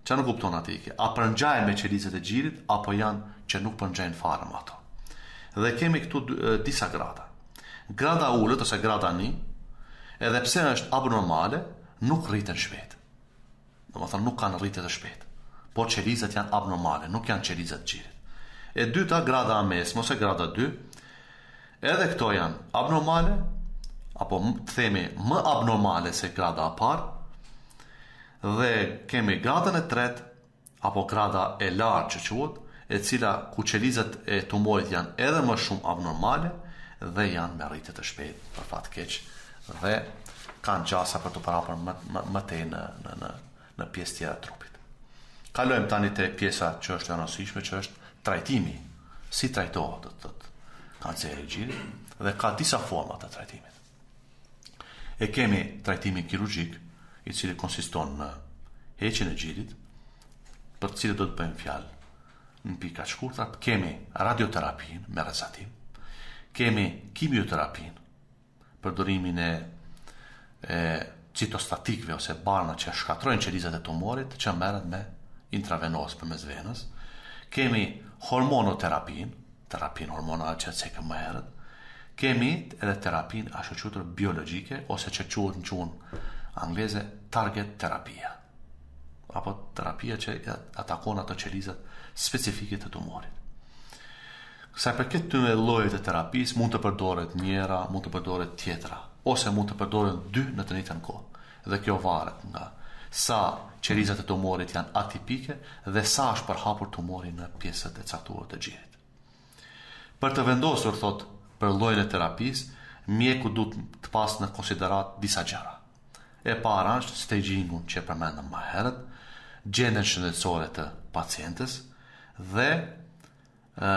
Çka nënkupton atipike? A përngjajnë me qelizat e gjirit, apo janë që nuk përngjajnë fare me ato? Dhe kemi këtu disa grada. Grada e ulët ose grada një, edhe pse është abnormale, nuk rriten shpejt. Domethënë, nuk kanë rritje të shpejt. Por qelizat janë abnormale, nuk janë qeliza të gjirit. E dyta, grada e mesme, ose grada 2, edhe këto janë abnormale, apo të themi më abnormale se grada e parë, dhe kemi gradën e tretë, apo grada e lartë që quhet, e cila ku qelizat e tumorit janë edhe më shumë abnormale dhe janë me rritje të shpejtë për fat keq dhe kanë gjasa për t'u përhapur më, më, më tej në, në, në, në pjesë tjera trupit. Kalojmë tani te pjesa që është e rëndësishme, që është trajtimi, si trajtohet të të të kanceri i gjirit, dhe ka disa forma të trajtimit. E kemi trajtimin kirurgjik, i cili konsiston në heqjen e gjirit, për të cilën do të bëjmë fjalë në pika shkurtra, kemi radioterapinë me rrezatim, kemi kimioterapinë, përdorimin e e citostatikëve ose barna që shkatërrojnë qelizat e tumorit që merret me intravenozë përmes venës. Kemi hormonoterapinë, terapinë hormonale që cekëm më herët. Kemi edhe terapinë ashtuquajtur biologjike ose që quhet në gjuhën angleze target terapia. apo terapia që atakon ato qelizat specifike të tumorit. Sa i përket te llojet e terapisë, mund të përdoret njëra, mund të përdoret tjetra, ose mund të përdoren dy në të njëtën kohë. Dhe kjo varet nga sa qelizat e tumorit janë atipike dhe sa është përhapur tumori në pjesët e caktuar të gjirit. Për të vendosur, thotë, për llojin e terapisë, mjeku duhet të pasë në konsideratë disa gjëra. E para është stagingun që e përmendëm më herët, gjendjen shëndetësore të pacientes dhe ë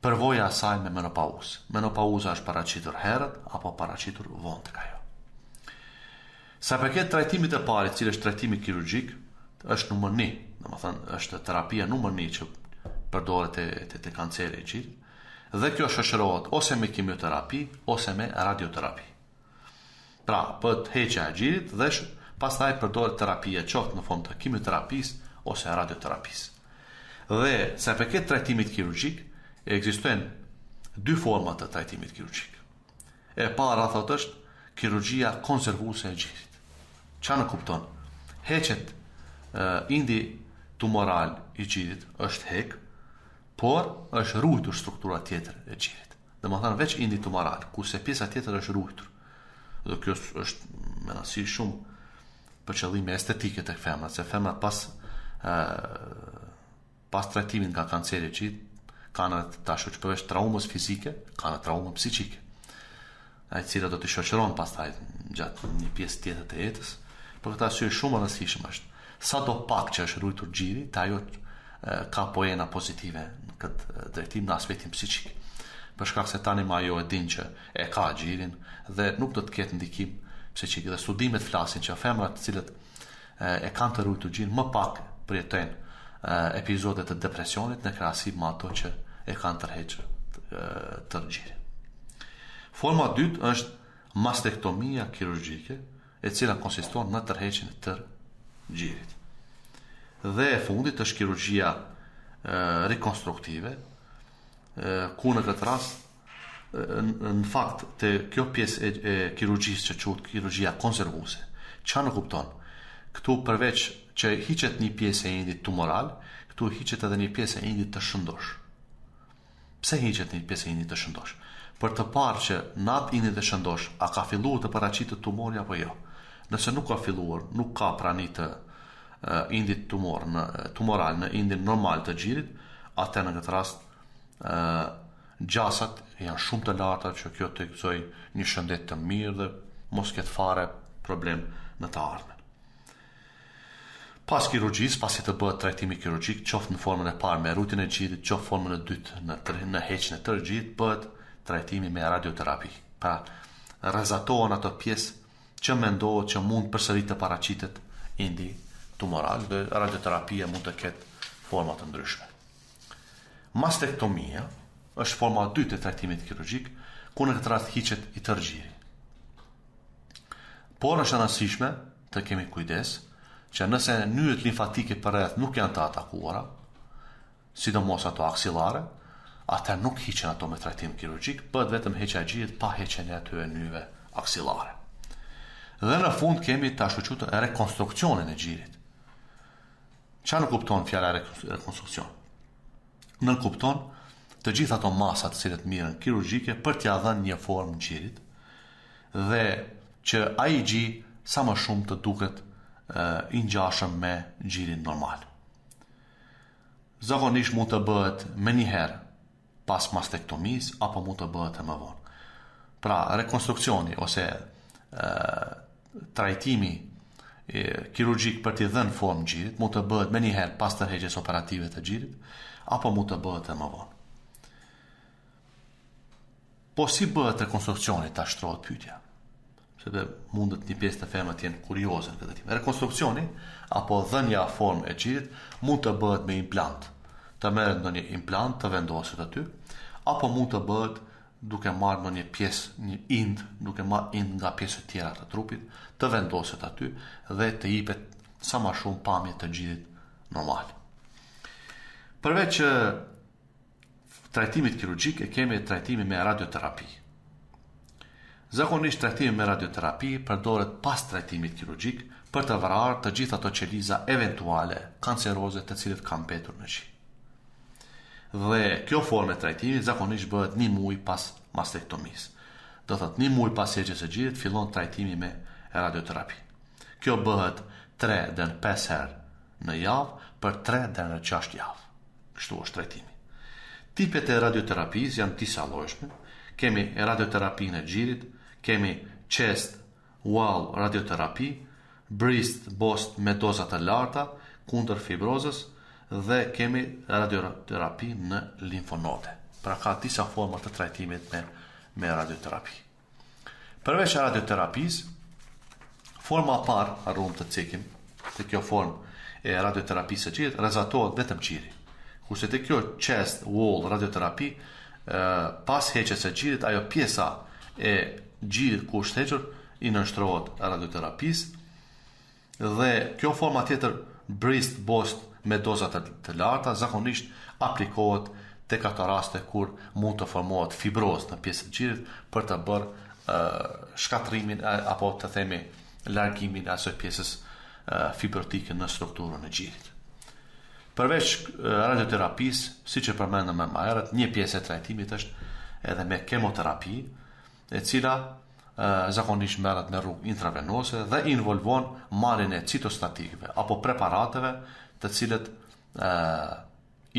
përvoja e saj me menopauzë. Menopauza është paraqitur herët apo paraqitur vonë tek ajo. Sa i përket trajtimit të parë, i cili është trajtimi kirurgjik, është numër një, domethënë është terapia numër një që përdoret te te, te kanceri i gjirit, dhe kjo shoqërohet ose me kimioterapi ose me radioterapi. Pra, bëhet heqja e gjirit dhe pastaj përdoret terapia qoftë në formë të kimioterapisë ose radioterapisë. Dhe sa i përket trajtimit kirurgjik, ekzistojnë dy forma të trajtimit kirurgjik. E para thotë është kirurgjia konservuese e gjirit. Çka nënkupton? Heqet uh, indi tumoral i gjirit është hek, por është ruajtur struktura tjetër e gjirit. Domethënë veç indi tumoral, kurse pjesa tjetër është ruajtur. Dhe kjo është me rëndësi shumë për qëllime estetike tek femrat, se femra pas uh, Pas trajtimit nga kanceri i gjirit, kanë edhe ashtu që përveç traumës fizike, kanë edhe traumën psiqike. E cila do t'i shoqëron pastaj gjatë një pjesë tjetër të jetës. Për këtë arsye shumë e rëndësishme është sadopak që është ruajtur gjiri, te ajo ka poena pozitive në këtë drejtim në aspektin psiqik. Për shkak se tanimë ajo e din që e ka gjirin dhe nuk do të ketë ndikim psiqik. Dhe studimet flasin që femrat të cilat e kanë të ruajtur gjinë më pak përjetojnë episode të depresionit në krahasim me ato që e kanë tërheq tërë gjirin. Forma e dytë është mastektomia kirurgjike, e cila konsiston në tërheqjen e tërë gjirit. Dhe e fundit është kirurgjia rekonstruktive, ku në këtë rast Në fakt, te kjo pjesë e, e kirurgjisë që quhet kirurgjia konservuese, çfarë nënkupton? Këtu përveç që hiqet një pjesë e indit tumoral, këtu hiqet edhe një pjesë e indit të shëndosh. Pse hiqet një pjesë e indit të shëndosh? Për të parë që në atë indin e shëndosh, a ka filluar të paraqitet tumori apo jo? Nëse nuk ka filluar, nuk ka prani të indit tumor në tumoral në indin normal të gjirit, atëherë në këtë rast ë Gjasat janë shumë të larta që kjo të gëzojë një shëndet të mirë dhe mos ketë fare problem në të ardhmen. Pas kirurgjisë, pasi të bëhet trajtimi kirurgjik, qoftë në formën e parë me ruajtjen e gjirit, qoftë formën e dytë në tërë në heqjen e tërë gjirit, bëhet trajtimi me radioterapi. Pra, rrezatohen ato pjesë që mendohet që mund përsëri të paraqitet indi tumoral dhe radioterapia mund të ketë forma të ndryshme. Mastektomia është forma e dytë e trajtimit kirurgjik, ku në këtë rast hiqet i tërë gjiri. Por është e rëndësishme të kemi kujdes që nëse nyjet limfatike përreth nuk janë të atakuara, sidomos ato aksilare, atëherë nuk hiqen ato me trajtim kirurgjik, bëhet vetëm heqja e gjirit pa heqjen e atyre nyjeve aksilare. Dhe në fund kemi të ashtuquajtur rekonstruksionin e gjirit. Çfarë nënkupton fjala rekonstruksion? Nënkupton të gjitha ato masa të cilat merren kirurgjike për t'ia dhënë një formë gjirit dhe që ai gji sa më shumë të duket i ngjashëm me gjirin normal. Zakonisht mund të bëhet menjëherë pas mastektomisë apo mund të bëhet e më vonë. Pra, rekonstruksioni ose e, trajtimi e, kirurgjik për t'i dhënë formë gjirit mund të bëhet menjëherë pas tërheqjes operative të gjirit, apo mund të bëhet e më vonë. Po si bëhet rekonstruksioni, tash shtrohet pyetja. Sepse mundet një pjesë e femrave të jenë kurioze në këtë temë. Rekonstruksioni apo dhënia e formës së gjirit mund të bëhet me implant. Të merret ndonjë implant të vendoset aty, apo mund të bëhet duke marrë ndonjë pjesë, një ind, duke marrë ind nga pjesët tjera të trupit, të vendoset aty dhe të jepet sa më shumë pamje e gjirit normal. Përveç trajtimit kirurgjik e kemi trajtimin me radioterapi. Zakonisht trajtimi me radioterapi përdoret pas trajtimit kirurgjik për të vrarë të gjitha ato qeliza eventuale kanceroze të cilat kanë mbetur në gji. Dhe kjo formë e trajtimit zakonisht bëhet një muaj pas mastektomisë. Do thotë një muaj pas heqjes së gjirit fillon trajtimi me radioterapi. Kjo bëhet 3 deri në 5 herë në javë për 3 deri në 6 javë. Kështu është trajtimi. Tipet e radioterapisë janë disa llojshme. Kemi radioterapinë e gjirit, kemi chest wall radioterapi, breast boost me doza të larta kundër fibrozës dhe kemi radioterapi në limfonode. Pra ka disa forma të trajtimit me me radioterapi. Përveç radioterapisë, forma e parë, harruam të cekim, te kjo formë e radioterapisë së gjirit, rrezatohet vetëm gjiri. Kurse te kjo chest wall radioterapi, pas heqjes së gjirit, ajo pjesa e gjirit ku është hequr i nënshtrohet radioterapisë. Dhe kjo forma tjetër Breast Boost me doza të larta zakonisht aplikohet tek ato raste kur mund të formohet fibrozë në pjesë të gjirit për të bërë shkatërrimin apo të themi largimin e asoj pjesës fibrotike në strukturën e gjirit. Përveç radioterapisë, siç e përmendëm më herët, një pjesë e trajtimit është edhe me kemoterapi, e cila zakonisht merret me rrugë intravenoze dhe involvon marrjen e citostatikëve apo preparateve të cilët ë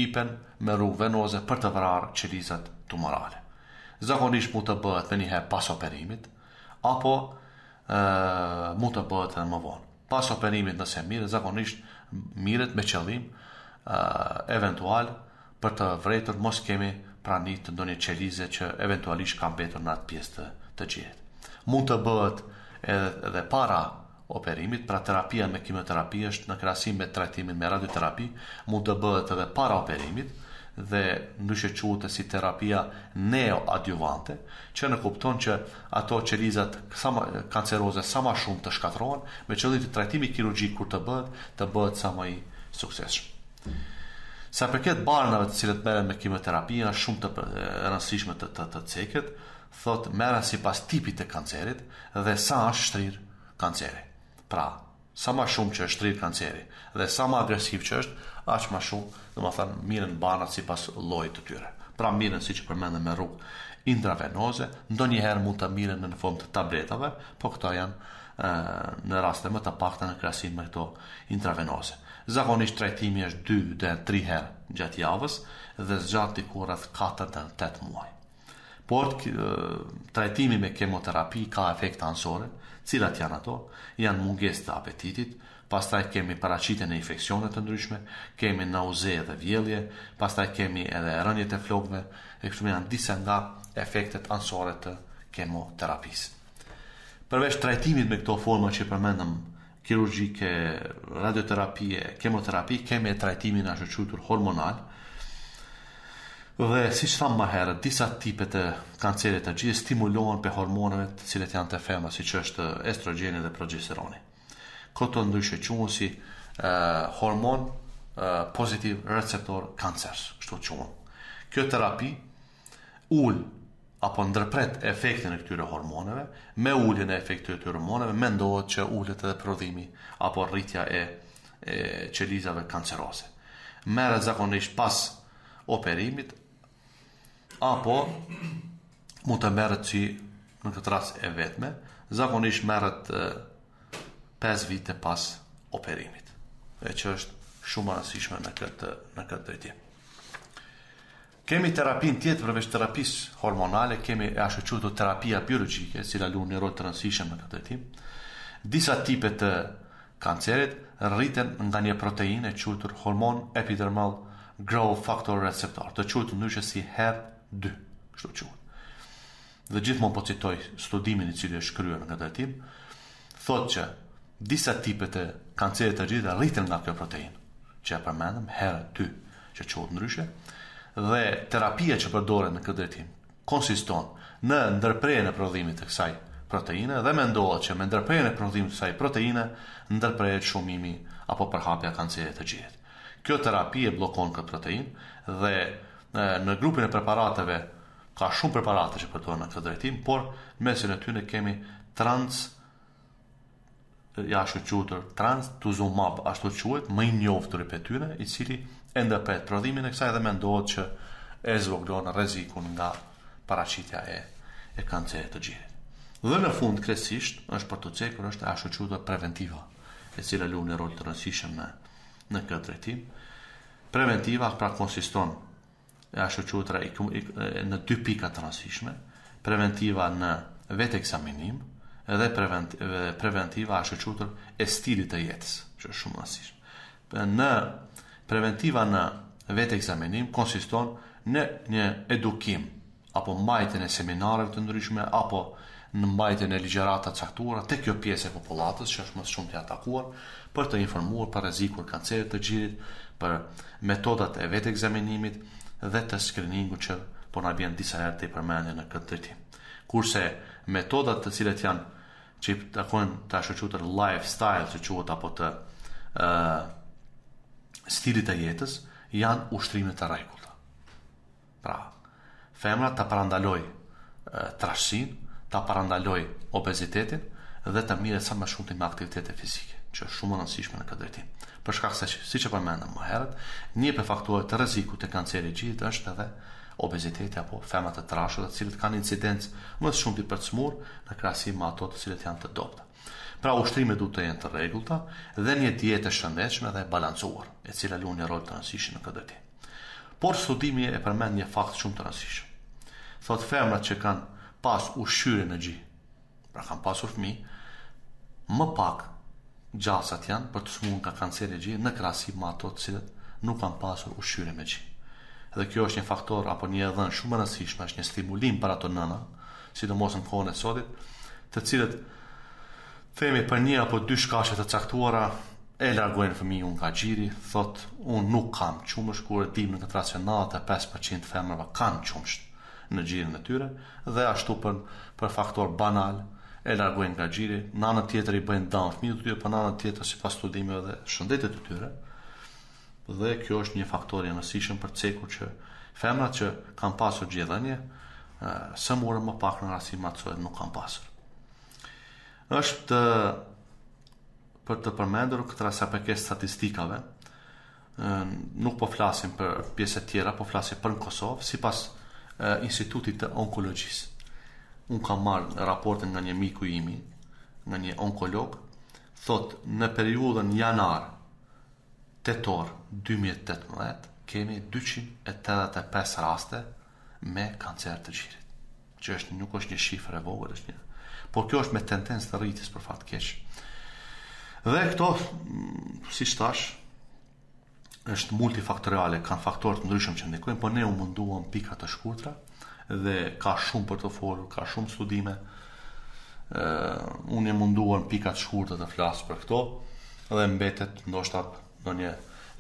ipen me rrugë venoze për të vrarë qelizat tumorale. Zakonisht mund të bëhet menjëherë pas operimit, apo ë mund të bëhet edhe më vonë. Pas operimit nëse mirret zakonisht mirret me qëllim eventual për të vërejtur mos kemi prani të ndonjë qelize që eventualisht ka mbetur në atë pjesë të të gjirit. Mund të bëhet edhe dhe para operimit, pra terapia me kimioterapi është në krahasim me trajtimin me radioterapi, mund të bëhet edhe para operimit dhe ndryshe quhet si terapia neoadjuvante, që nënkupton që ato qelizat sa më kanceroze sa më shumë të shkatërrohen, me qëllim që trajtimi kirurgjik kur të bëhet, të bëhet sa më i suksesshëm. Sa i përket barnave të cilët merren me kimioterapi është shumë e rëndësishme të të, të ceket, thotë merren sipas tipit të kancerit dhe sa është shtrirë kanceri. Pra, sa ma shumë që është shtrirë kanceri dhe sa ma agresiv që është, aq ma shumë, domethënë, mirren barnat sipas llojit të tyre. Pra mirren siç përmendëm me rrugë intravenoze, ndonjëherë mund të mirren në formë të tabletave, po këto janë ë në raste më të pakta në krahasim me këto intravenoze. Zakonisht trajtimi është 2 deri 3 herë gjatë javës dhe zgjat diku rreth 4 deri 8 muaj. Por trajtimi me kemoterapi ka efekte anësore, cilat janë ato? Janë mungesë të apetitit, pastaj kemi paraqitjen e infeksione të ndryshme, kemi nauze dhe vjellje, pastaj kemi edhe rënje të flokëve, e këto janë disa nga efektet anësore të kemoterapisë. Përveç trajtimit me këto forma që përmendëm kirurgjike, radioterapie, kemoterapi, kemi edhe trajtimin e ashtuquajtur hormonal, dhe siç thamë ma herët, disa tipe të kancerit të gjirit stimulohen prej hormoneve të cilat janë te femra, siç është estrogeni dhe progesteroni. Këto ndryshe quhen si uh, hormon uh, pozitiv receptor kancers, kështu quhen. Kjo terapi ul apo ndërpret efektin e këtyre hormoneve, me uljen e efektit të këtyre hormoneve mendohet që ulet edhe prodhimi apo rritja e e qelizave kanceroze. Merret zakonisht pas operimit apo mund të merret si në këtë rast e vetme, zakonisht merret 5 vite pas operimit, e që është shumë me rëndësishme në këtë në këtë drejtim. Kemi terapinë tjetër përveç terapisë hormonale, kemi e ashtuquajtura terapia biologjike, e cila luan një rol të rëndësishëm në këtë drejtim. Disa tipe të kancerit rriten nga një proteinë e quajtur hormon epidermal growth factor receptor, të quajtur ndryshe si HER2, kështu quhet. dhe gjithmonë po citoj studimin i cili është kryer në këtë drejtim, thotë që disa tipe të kancerit të gjirit rriten nga kjo proteinë, që e përmendëm HER2, që quhet ndryshe, dhe terapia që përdoret në këtë drejtim konsiston në ndërprerjen e prodhimit të kësaj proteine dhe mendohet që me ndërprerjen e prodhimit të kësaj proteine ndërpritet shumimi apo përhapja e kancerit të gjirit. Kjo terapi e bllokon këtë proteinë dhe në grupin e preparateve Ka shumë preparate që përdoren në këtë drejtim, por në mesin e tyre kemi trans i ashtuquajtur trastuzumab, ashtu quhet, më i njoftur i tyre, i cili e ndërpret prodhimin e kësaj dhe mendohet që e zvoglon rrezikun nga paraqitja e e kancerit të gjirit. Dhe në fund krejtësisht është për të cekur është e ashtuquajtur preventiva, e cila luan një rol të rëndësishëm në në këtë drejtim. Preventiva pra konsiston e ashtuquajtura i kom, i, në dy pika të rëndësishme, preventiva në vetekzaminim dhe prevent, preventiva e ashtuquajtur e stilit të jetës, që është shumë e rëndësishme. Në preventiva në vetekzaminim konsiston në një edukim apo mbajtjen e seminareve të ndryshme apo në mbajtjen e ligjëratave të caktuara tek kjo pjesë e popullatës që është më shumë të atakuar për të informuar për rrezikun e kancerit të gjirit, për metodat e vetekzaminimit dhe të skriningut që po na bjen disa herë ta përmendim në këtë drejtim. Kurse metodat të cilat janë që i takojnë të ashtuquajturës lifestyle që quhet apo të uh, stilit të jetës, janë ushtrime të rregullta. Pra, femra ta parandaloj trashësinë, ta parandaloj obezitetin dhe të merret sa më shumë me aktivitete fizike, që është shumë e rëndësishme në këtë drejtim. Për shkak se, siç e përmendëm më herët, një prej faktorëve të rrezikut të kancerit të gjirit është edhe obeziteti apo femrat e trasha, të cilat kanë incidencë më të shumë të për t'u sëmurë në krahasim me ato të cilat janë të dobta. Pra ushtrimet duhet të jenë të rregullta dhe një dietë e shëndetshme dhe e balancuar, e cila luan një rol të rëndësishëm në këtë drejtim. Por studimi e përmend një fakt shumë të rëndësishëm. Thotë femrat që kanë pas ushqyerje në gji, pra kanë pasur fëmijë, më pak gjasat janë për t'u sëmurë nga kanceri i gjirit në krahasim me ato të cilat nuk kanë pasur ushqyerje me gji. Dhe kjo është një faktor apo një e dhënë shumë e rëndësishme, është një stimulim për ato nëna, sidomos në kohën e sotit, të cilat Themi për një apo dy shkaqe të caktuara e largojnë fëmijën nga gjiri, thotë unë nuk kam qumësht kur e dimë në këtë rast që nëntëdhjetë e pesë për qind të femrave kanë qumësht në gjirin e tyre dhe ashtu për për faktor banal e largojnë nga gjiri, në anën tjetër i bëjnë dëm fëmijës të tyre, por në anën tjetër sipas studimeve dhe shëndetit të tyre dhe kjo është një faktor i rëndësishëm për t'u cekur që femrat që kanë pasur gjidhënie, sëmuren më pak në krahasim me ato që nuk kanë pasur. Është për t'u përmendur në këtë rast sa i përket statistikave, nuk po flasim për pjesët tjera, po flasim për në Kosovë, sipas institutit të onkologjisë. Unë kam marrë raportin nga një miku imi, nga një onkolog, thotë në periudhën janar-tetor 2018, kemi 285 raste me kancer të gjirit që është nuk është një shifër e vogël, është një. Por kjo është me tendencë të rritjes për fat të keq. Dhe këto, mm, siç thashë, është multifaktoriale, kanë faktorë të ndryshëm që ndikojnë, por ne u munduam në pika të shkurtra dhe ka shumë për të folur, ka shumë studime. Ë, uh, unë u mundova në pika të shkurtra të flas për këto dhe mbetet ndoshta ndonjë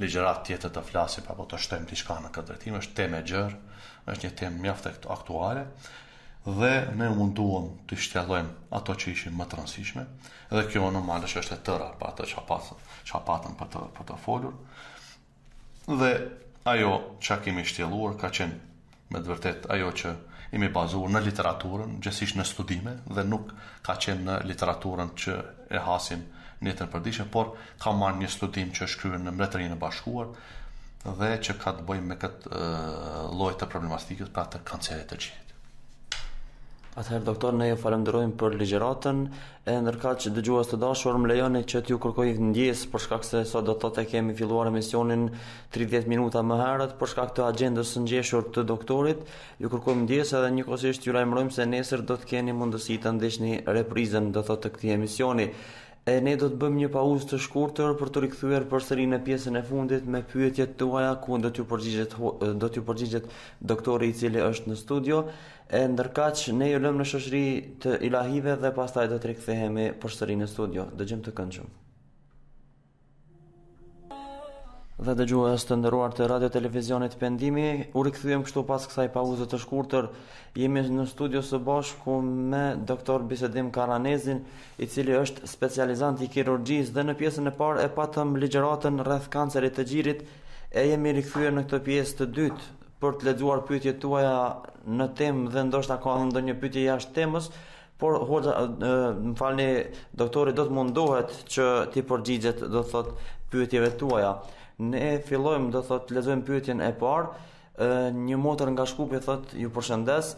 ligjëratë tjetër të flasim apo të shtojmë diçka në këtë drejtim, është temë e gjerë, është një temë mjaft aktuale dhe ne u munduam t'i shtjellojmë ato që ishin më të rëndësishme dhe kjo normalisht është e tëra për ato që, çka patëm për të për të folur. Dhe ajo çka kemi shtjelluar ka qenë me të vërtetë ajo që jemi bazuar në literaturën, gjegjësisht në studime dhe nuk ka qenë në literaturën që e hasim në jetën e përditshme, por kam marrë një studim që është kryer në Mbretërinë e Bashkuar dhe që ka të bëjë me këtë lloj të problematikës pra të kancerit të gjirit. Atëherë doktor, ne ju falënderojmë për ligjëratën. E ndërkaq, dëgjues të dashur, më lejoni që t'ju kërkoj ndjesë për shkak se sot do të thotë e kemi filluar emisionin 30 minuta më herët për shkak të agjendës së ngjeshur të doktorit. Ju kërkojmë ndjesë edhe njëkohësisht ju lajmërojmë se nesër do të keni mundësi të ndiqni reprizën do të thotë të këtij emisioni. E ne do të bëjmë një pauzë të shkurtër për të rikthyer përsëri në pjesën e fundit me pyetjet tuaja ku do t'ju përgjigjet do t'ju përgjigjet doktori i cili është në studio. E ndërkaq ne ju lëmë në shoqëri të ilahive dhe pastaj do të rikthehemi përsëri në studio. Dëgjim të këndshëm. Dhe dëgjues të nderuar të Radio Televizionit Pendimi, u rikthyem kështu pas kësaj pauze të shkurtër. Jemi në studio së bashku me doktor Bisedim Karanezin, i cili është specializant i kirurgjisë dhe në pjesën e parë e patëm ligjëratën rreth kancerit të gjirit e jemi rikthyer në këtë pjesë të dytë për të lexuar pyetjet tuaja në temë dhe ndoshta ka edhe ndonjë pyetje jashtë temës, por hoxha, më falni, doktori do të mundohet që t'i përgjigjet, do thot, pyetjeve tuaja. Ne fillojmë, do thot, lexojmë pyetjen e parë. Një motër nga Shkupi thot, ju përshëndes,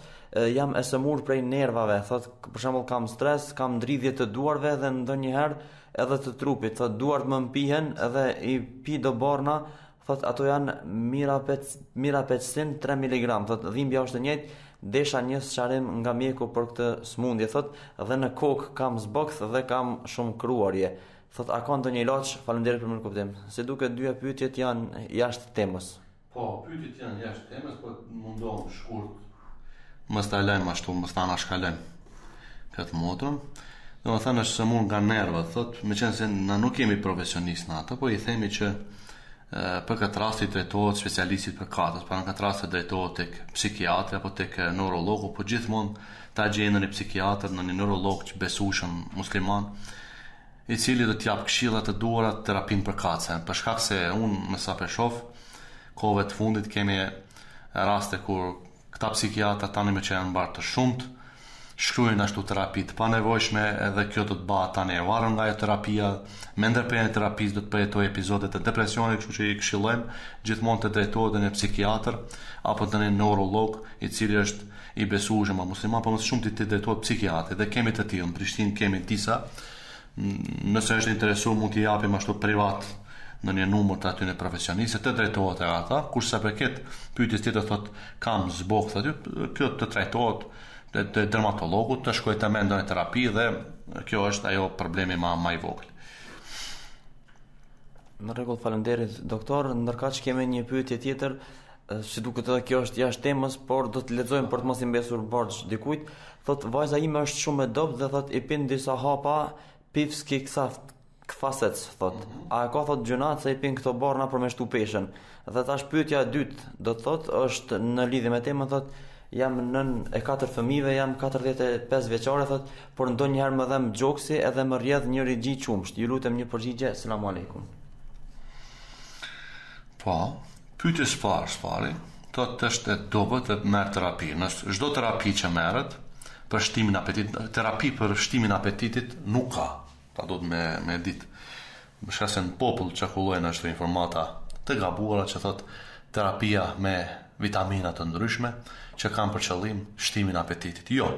jam e sëmur prej nervave, thot, për shembull kam stres, kam dridhje të duarve dhe ndonjëherë edhe të trupit, thot, duart më mpihen edhe i pi do barna, Thot ato janë mirapec, mirapecin 3 mg, thot dhimbja është e njëjtë, desha një sqarim nga mjeku për këtë smundje, thot dhe në kokë kam zbokth dhe kam shumë kruarje. Thot a ka ndonjë ilaç? Faleminderit për mirëkuptim. Si duket të dyja pyetjet janë jashtë temës. Po, pyetjet janë jashtë temës, po mundohem shkurt Mos ta lajmë ashtu, mos ta anashkalojmë këtë motrën. Do të thotë është e sëmurë nga nervat, thot, meqenëse na nuk jemi profesionist në atë, po i themi që për këtë rast i drejtohet specialistit përkatës, për në këtë rast të drejtohet tek psikiatri apo tek neurologu, po gjithmonë ta gjejë një psikiatër, në një neurolog që besueshëm musliman, i cili do t'jap këshilla të duhura terapinë përkatëse, për shkak se unë me sa po shof, kohëve të fundit kemi raste kur këta psikiatra tanimë që janë bërë të shumtë, shkruajnë ashtu terapi të panevojshme edhe kjo do të bëhet tani e varur nga ajo terapia. Me ndërprerjen e terapisë do të përjetojë episode të depresionit, kështu që i këshillojmë gjithmonë të drejtohet te një psikiatër apo te një neurolog, i cili është i besueshëm apo musliman, por më së shumti të drejtohet psikiatrit dhe kemi të tillë, në Prishtinë kemi disa Nëse është e interesuar mund t'i japim ashtu privat ndonjë numër të atyre profesionistëve të drejtohet te ata, kurse sa përket pyetjes tjetër thotë kam zbokth aty, kjo të trajtohet te, te dermatologu, të shkojë të merr ndonjë terapi dhe kjo është ajo problemi ma i vogël. Në rregull, faleminderit doktor. Ndërkaq kemi një pyetje tjetër Si duket edhe kjo është jashtë temës, por do të lexojmë për të mos i mbesur borxh dikujt. Thot vajza ime është shumë e dobët dhe thot i pin disa hapa pivski ksaft kfasec thot. Mhm. A e ka thot gjynah se i pin këto barna për me shtu peshën. Dhe tash pyetja e dytë do të thot është në lidhje me temën thot jam nënë e katër fëmijëve, jam 45 vjeçare thot, por ndonjëherë më dhemb gjoksi edhe më rrjedh nëpër gji qumësht. Ju lutem një përgjigje. Selam aleikum. Po, pyetjes së parë, së pari, thotë të është e dobët dhe merr terapi. Çdo terapi që merret për shtimin e apetitit, terapi për shtimin e apetitit nuk ka. Këta duhet me, me ditë. Për shkak se në popull qarkullojnë ashtu informata të gabuara që thotë terapia me vitamina të ndryshme që kanë për qëllim shtimin e apetitit. Jo,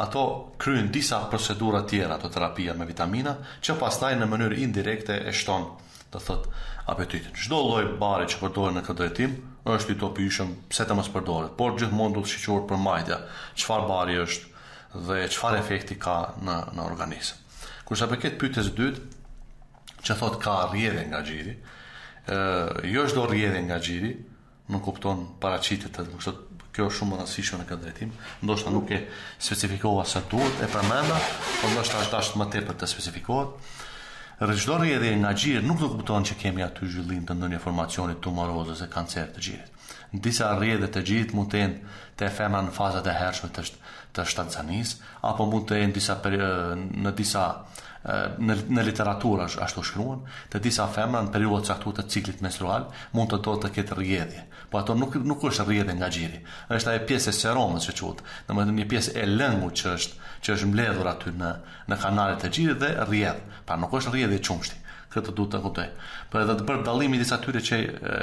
ato kryen disa procedura tjera te terapia me vitamina që pastaj në mënyrë indirekte e shton Do thotë apetitin. Çdo lloj bari që përdoret në këtë drejtim është i dobishëm, pse të mos përdoret, por gjithmonë duhet shiquar përmbajtja, çfarë bari është dhe çfarë efekti ka në në organizëm. Kurse sa i përket pyetjes së dytë, që thotë ka rrjedhje nga xhiri, ë jo çdo rrjedhje nga xhiri Nuk kupton paraqitet, të themi kështu, kjo është shumë e rëndësishme në këtë drejtim, ndoshta nuk e specifikova sa duhet, e përmenda, por ndoshta është dashtë më tepër të specifikohet. Çdo rrjedhje nga gjiri nuk do kupton që kemi aty zhvillim të ndonjë formacioni tumoroz ose kancer të gjirit. Disa rrjedhje të gjirit mund të jenë te femrat në fazat e hershme të, të shtatzanisë, apo mund të jenë disa për, në disa në, në literaturë ashtu shkruan, te disa femra në periudhë të caktuar të ciklit menstrual mund të ndodhë të ketë rrjedhje. Po ato nuk nuk është rrjedhje nga gjiri. Është ajo pjesë e seromës që quhet, domethënë një pjesë e lëngut që është që është mbledhur aty në në kanalet e gjirit dhe rrjedh. Pra nuk është rrjedhje qumështi. Këtë duhet të kuptojë. Po edhe të bëhet dallimi midis atyre që e,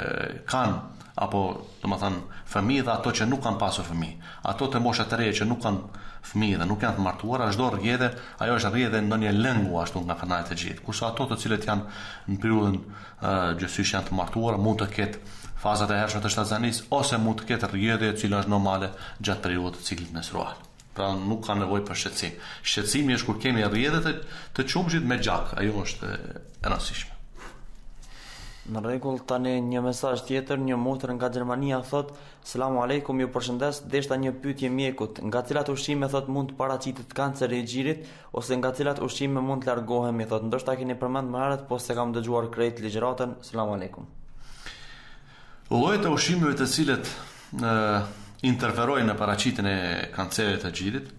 kanë apo domethënë fëmijë dhe ato që nuk kanë pasur fëmijë, ato të moshave të reja që nuk kanë fëmijë dhe nuk janë të martuara, çdo rrjedhje, ajo është rrjedhje e ndonjë lëngu ashtu nga kanalet e gjirit. Kurse ato të cilat janë në periudhën ë gjegjësisht janë të martuara, mund të ketë fazat e hershme të shtatzanisë ose mund të ketë rrjedhje e cila është normale gjatë periudhës të ciklit menstrual. Pra nuk ka nevojë për shqetësim. Shqetësimi është kur kemi rrjedhje të, të qumështit me gjak. Ajo është e rëndësishme. Në rregull, tani një mesazh tjetër, një motër nga Gjermania thot: "Selam aleikum, ju përshëndes, deshta një pyetje mjekut, nga cilat ushqime thot mund të paraqitet kanceri i gjirit ose nga cilat ushqime mund të largohemi thot, ndoshta keni përmend më herët, po s'e kam dëgjuar krejt ligjëratën. Selam aleikum." Llojet e ushqimeve të cilat interferojnë në paraqitjen e kancerit të gjirit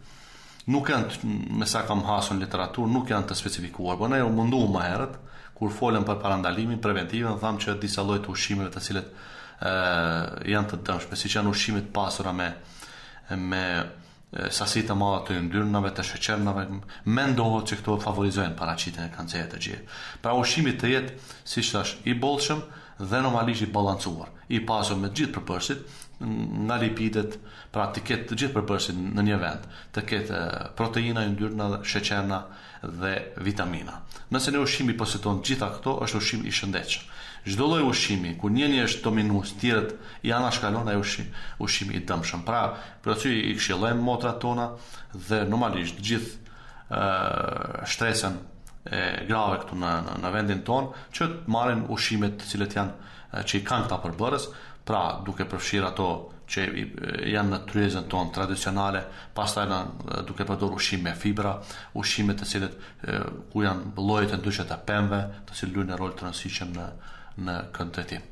nuk janë me sa kam hasur në literaturë, nuk janë të specifikuar, por ne u munduam më herët kur folëm për parandalimin preventivën, thamë që disa lloje të ushqimeve të cilat ë janë të dëmshme, siç janë ushqimet pasura me me sasi të madhe të yndyrnave, të sheqernave, mendohet që këto favorizojnë paraqitjen e kancerit të gjirit. Pra ushqimi të jetë, siç thashë, i bollshëm dhe normalisht i balancuar, i pasur me të gjithë përbërësit, nga lipidet, pra të ketë të gjithë përbërësit në një vend, të ketë proteina, yndyrna, sheqerna, dhe vitamina. Nëse një ushqim i posedon të gjitha këto, është ushqim i shëndetshëm. Çdo lloj ushqimi, kur njëri është dominues, të tjerët i anashkalon, ai është ushqim i dëmshëm. Pra, për atë arsye i këshillojmë motrat tona dhe normalisht të gjithë ë shtresën e grave këtu në në vendin tonë që të marrin ushqimet të cilat janë që i kanë këta përbërës, pra duke përfshirë ato që janë në tryezën tonë tradicionale, pastaj duke përdorur ushqime me fibra, ushqime të cilat ku janë lloje të ndryshme të pemëve, të cilat luajnë rol të rëndësishëm në në këtë drejtim.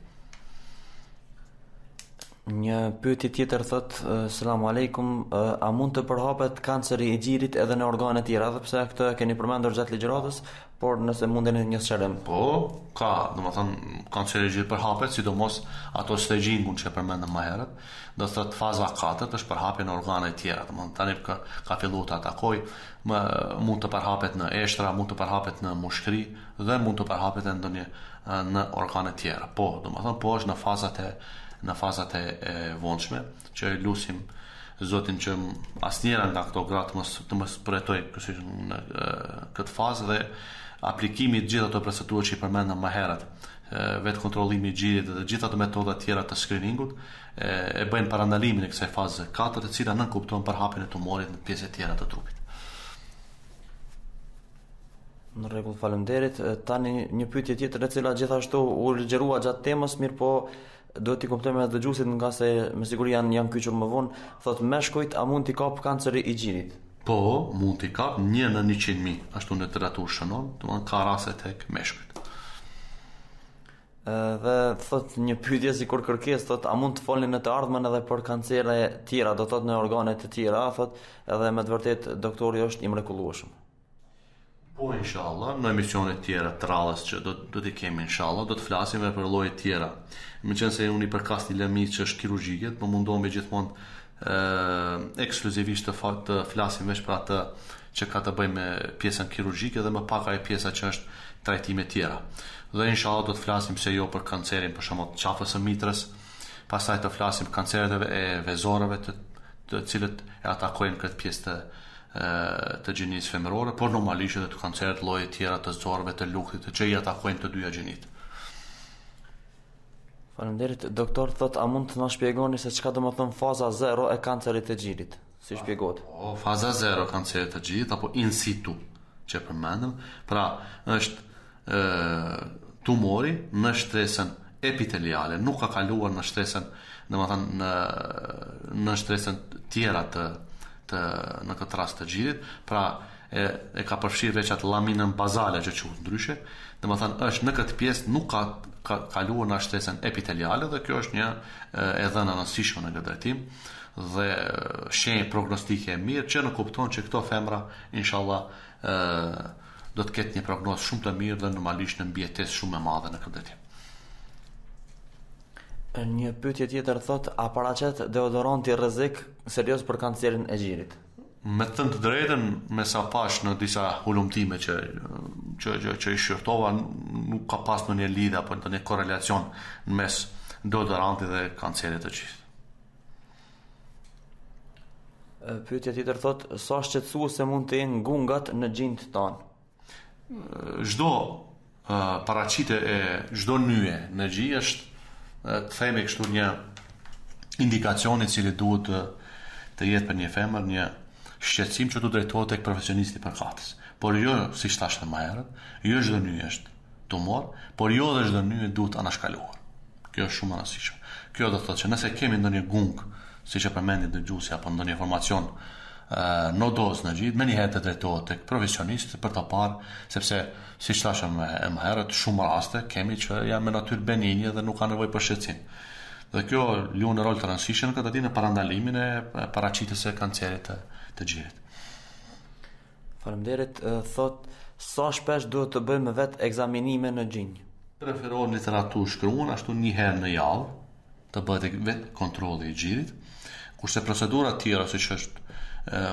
Një pyetje tjetër thotë, selam alejkum, a mund të përhapet kanceri i gjirit edhe në organe të tjera, edhe pse këtë e keni përmendur gjatë ligjëratës, por nëse mundeni një sqarim. Po, ka, domethënë kanceri i gjirit përhapet, sidomos atë stejxhingun që e përmendëm më herët, do të thotë faza katërt është përhapje në organe të tjera, domethënë tani ka, ka filluar të atakojë, më mund të përhapet në eshtra, mund të përhapet në mushkëri dhe mund të përhapet edhe ndonjë në organe të tjera. Po, domethënë po është në fazat e në fazat e vonshme, që e lusim Zotin që asnjëra nga këto gra të mos të mos përjetojë në këtë fazë dhe aplikimi të gjitha ato procedurat që i përmendëm më herët, vetëkontrollimi i gjirit dhe gjitha ato metoda tjera të screeningut, e bëjnë parandalimin e kësaj faze 4, e cila nënkupton përhapjen e tumorit në pjesë tjera të trupit. Në rregull, faleminderit. Tani një pyetje tjetër e cila gjithashtu u ligjërua gjatë temës, mirëpo duhet t'i kuptojmë edhe dëgjuesit ngase me siguri janë janë kyçur më vonë, thotë meshkujt a mund t'i kapë kanceri i gjirit? Po, mund t'i kapë një në 100.000, ashtu në literaturë shënon, do të thotë ka raste tek meshkujt. Dhe thotë një pyetje sikur kërkesë thotë a mund të folni në të ardhmen edhe për kancere të tjera, do të thotë në organe të tjera, thotë edhe me të vërtetë doktori është i mrekullueshëm. Po inshallah, në emisionet tjera të radhës që do do të kemi inshallah, do të flasim edhe për lloje tjera. Më qenë se unë i përkas një lëmi që është kirurgjike, po mundohem gjithmonë ë ekskluzivisht të fat të flasim veç për atë që ka të bëjë me pjesën kirurgjike dhe më pak ajo pjesa që është trajtime tjera. Dhe inshallah do të flasim se jo për kancerin për shembull të qafës së mitrës, pastaj të flasim për kanceret e vezorëve të të cilët e atakojnë këtë pjesë të të gjinisë femërore, por normalisht edhe të kanceret lloje tjera të zorrëve të lukthit të që i atakojnë të dyja gjinit. Faleminderit, doktor thotë a mund të na shpjegoni se çka do me thënë faza 0 e kancerit të gjirit? Si shpjegohet? O, faza 0 kancerit të gjirit apo in situ që përmendëm, pra është tumori në shtresën epiteliale, nuk ka kaluar në shtresën, domethënë në në shtresat tjera të të në këtë rast të gjirit, pra e, e ka përfshirë veç atë laminën bazale që quhet ndryshe, domethënë është në këtë pjesë nuk ka ka kaluar në shtresën epiteliale dhe kjo është një e dhënë e rëndësishme në këtë drejtim dhe shenjë prognostike e mirë që nënkupton që këto femra inshallah do të ketë një prognozë shumë të mirë dhe normalisht një mbijetesë shumë e madhe në këtë drejtim. Një pyetje tjetër thotë, a paraqet deodoranti rrezik serioz për kancerin e gjirit? Me thënë të drejtën, me sa pashë në disa hulumtime që që që, që i shqyrtova, nuk ka pas ndonjë lidhje apo ndonjë korrelacion mes deodorantit dhe kancerit të gjirit. Pyetja tjetër thotë, sa shqetësuese mund të jenë gungat në gjinjtë tanë? Çdo paraqitje e çdo nyjeje në gji është të themi kështu një indikacion i cili duhet të të jetë për një femër një shqetësim që të drejtohet tek profesionisti përkatës. Por jo, siç thashë më herët, jo çdo nyje është tumor, por jo edhe çdo nyje duhet anashkaluar. Kjo është shumë e rëndësishme. Kjo do të thotë që nëse kemi ndonjë gungë, siç e përmendi dëgjuesja apo ndonjë formacion nodoz në gji, menjëherë të drejtohet tek profesionisti për të parë, sepse siç thashë më më herët, shumë raste kemi që janë me natyrë beninje dhe nuk kanë nevojë për shqetësim. Dhe kjo luan një rol të rëndësishëm në këtë drejtim në parandalimin e paraqitjes së kancerit të, të gjirit. Faleminderit, thotë, sa shpesh duhet të bëjmë vetekzaminime në gjinj? Preferohet në literaturë shkruan, ashtu një herë në javë të bëhet vetëkontrolli i gjirit, kurse procedurat tjera siç është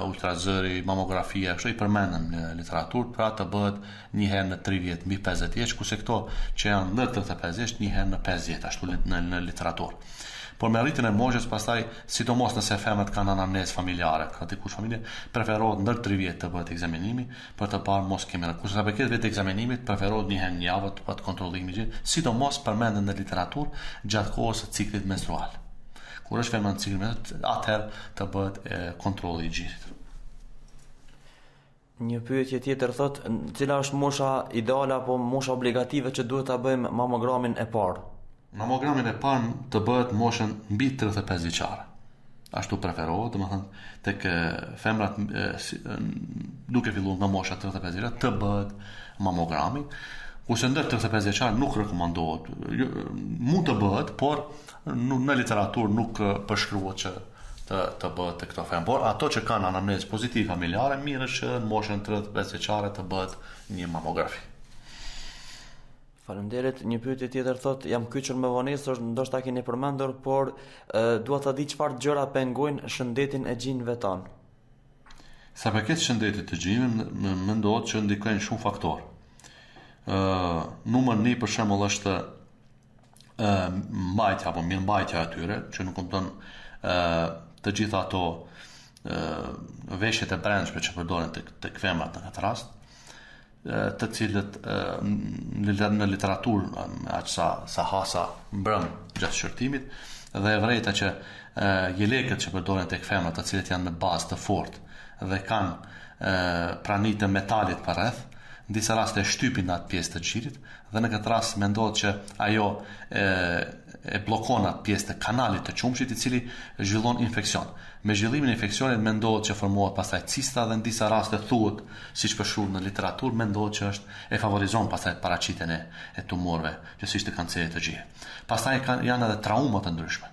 ultrazëri, mamografia, këto i përmendëm në literaturë, pra të bëhet një herë në tridhjetë mbi pesëdhjetë vjeç, kurse këto që janë nën tridhjetë e pesë vjeç një herë në pesë vjet, ashtu është në literaturë. Por me rritjen e moshës pastaj, sidomos nëse femrat kanë anamnezë familjare, ka dikush familje, preferohet ndër tridhjetë të bëhet ekzaminimi për të parë mos kemi rënë. Kurse sa përket vetekzaminimit, preferohet një herë në javë të bëhet kontrollimi që sidomos përmendet në literaturë gjatë kohës së ciklit menstrual. Kur është femra në ciklin menstrual, atëherë të bëhet kontrolli i gjirit. Një pyetje tjetër thotë, cila është mosha ideale apo mosha obligative që duhet ta bëjmë mamogramin e parë? Mamogramin e parë të bëhet moshën mbi 35 vjeçare. Ashtu preferohet, domethënë tek femrat duke filluar nga mosha 35 vjeçare të bëhet mamogrami. Kurse ndër 35 vjeçar nuk rekomandohet. Jo, mund të bëhet, por Në literaturë nuk përshkruhet që të të bëhet te këto femra, por ato që kanë anamnezë pozitiv familjare, mirë është që në moshën 35 vjeçare të bëhet një mamografi. Faleminderit. Një pyetje tjetër thot, jam kyçur me vonesë, ë ndoshta keni përmendur, por e, dua ta di çfarë gjëra pengojnë shëndetin e gjinjve tanë. Sa përket shëndetit të gjinjve, ë mendohet që ndikojnë shumë faktorë. Ë, numër 1 për shembull është ë mbajtja apo mirëmbajtja e tyre, që nënkupton ë të gjitha ato ë veshjet e brendshme që përdoren tek tek femrat në këtë rast, të cilët në literaturë aq sa sa hasa mbrëm gjatë shqyrtimit dhe e vërejta që jelekët që përdoren tek femrat të cilët janë me bazë të fortë dhe kanë prani të metalit përreth, në disa raste shtypin në atë pjesë të gjirit, dhe në këtë rast mendohet që ajo e, e bllokon atë pjesë të kanalit të qumshit i cili zhvillon infeksion. Me zhvillimin e infeksionit mendohet që formohet pastaj cista dhe në disa raste thuhet, siç përshkruhet në literaturë, mendohet që është e favorizon pastaj paraqitjen e, e tumorëve, gjegjësisht të kancerit të gjirit. Pastaj kanë janë edhe trauma të ndryshme.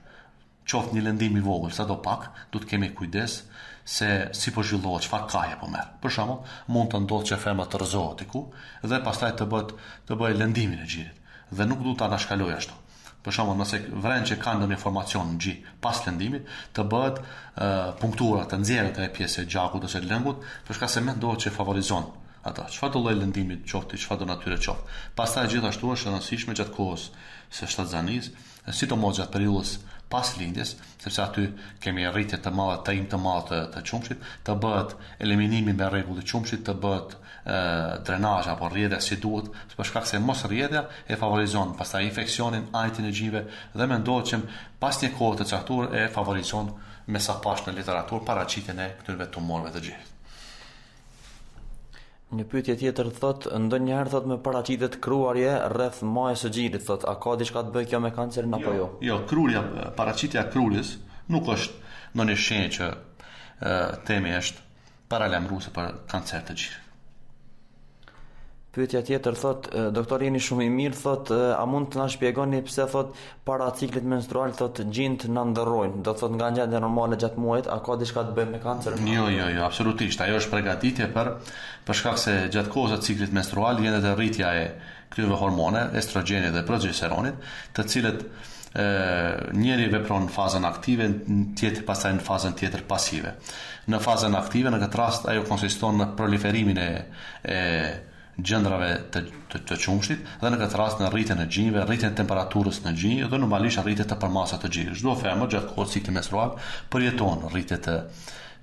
Qoftë një lëndim i vogël sado pak, duhet të kemi kujdes se si po zhvillohet, çfarë kahje po merr. Për shembull, mund të ndodhë që femra të rrëzohet diku dhe pastaj të bëhet të bëjë lëndimin e gjirit dhe nuk duhet ta anashkalojë ashtu. Për shembull, nëse vren që ka ndonjë formacion në gji pas lëndimit, të bëhet ë punktura, të nxjerret ajo pjesë e gjakut ose e lëngut, për shkak se mendohet që favorizon atë. Çfarëdo lloj lëndimi qoftë, çfarëdo natyre qoftë. Pastaj gjithashtu është e rëndësishme gjatë kohës së shtatzanisë, sidomos gjatë periudhës pas lindjes, sepse aty kemi rritje të madhe, tajim të madh të, të qumshit, të bëhet eliminimi me rregull i qumshit, të bëhet e, drenazh apo rrjedhja si duhet, për shkak se mosrrjedhja e favorizon pastaj infeksionin, ajtjen e gjinjve dhe mendohet që pas një kohe të caktuar e favorizon me sa pash në literaturë paraqitjen e këtyre tumorëve të gjirit. Një pyetje tjetër thot, ndonjëherë thot më paraqitet kruarje rreth majës së gjirit, thot, a ka diçka të bëjë kjo me kancerin apo jo? Jo, jo kruarja, paraqitja e kruarjes nuk është ndonjë shenjë që themi është paralajmëruese për kancer të gjirit. Pyetja tjetër thot, doktor jeni shumë i mirë, thot, a mund të na shpjegoni pse thot para ciklit menstrual thot gjinjtë na ndërrojnë, do thot nga gjendja normale gjatë muajit, a ka diçka të bëjë me kancer? Jo, jo, jo, absolutisht. Ajo është përgatitje për për shkak se gjatë kohës së ciklit menstrual vjen edhe rritja e këtyre hormoneve, estrogjenit dhe progesteronit, të cilët njëri vepron në fazën aktive, tjetri pastaj në fazën tjetër pasive. Në fazën aktive, në këtë rast ajo konsiston në proliferimin e e gjëndrave të të qumështit dhe në këtë rast në rritjen e gjinjve, rritjen e temperaturës në gjinj dhe normalisht rritje të përmasave të gjinjve. Çdo femër gjatë kohës ciklit menstrual përjeton rritje të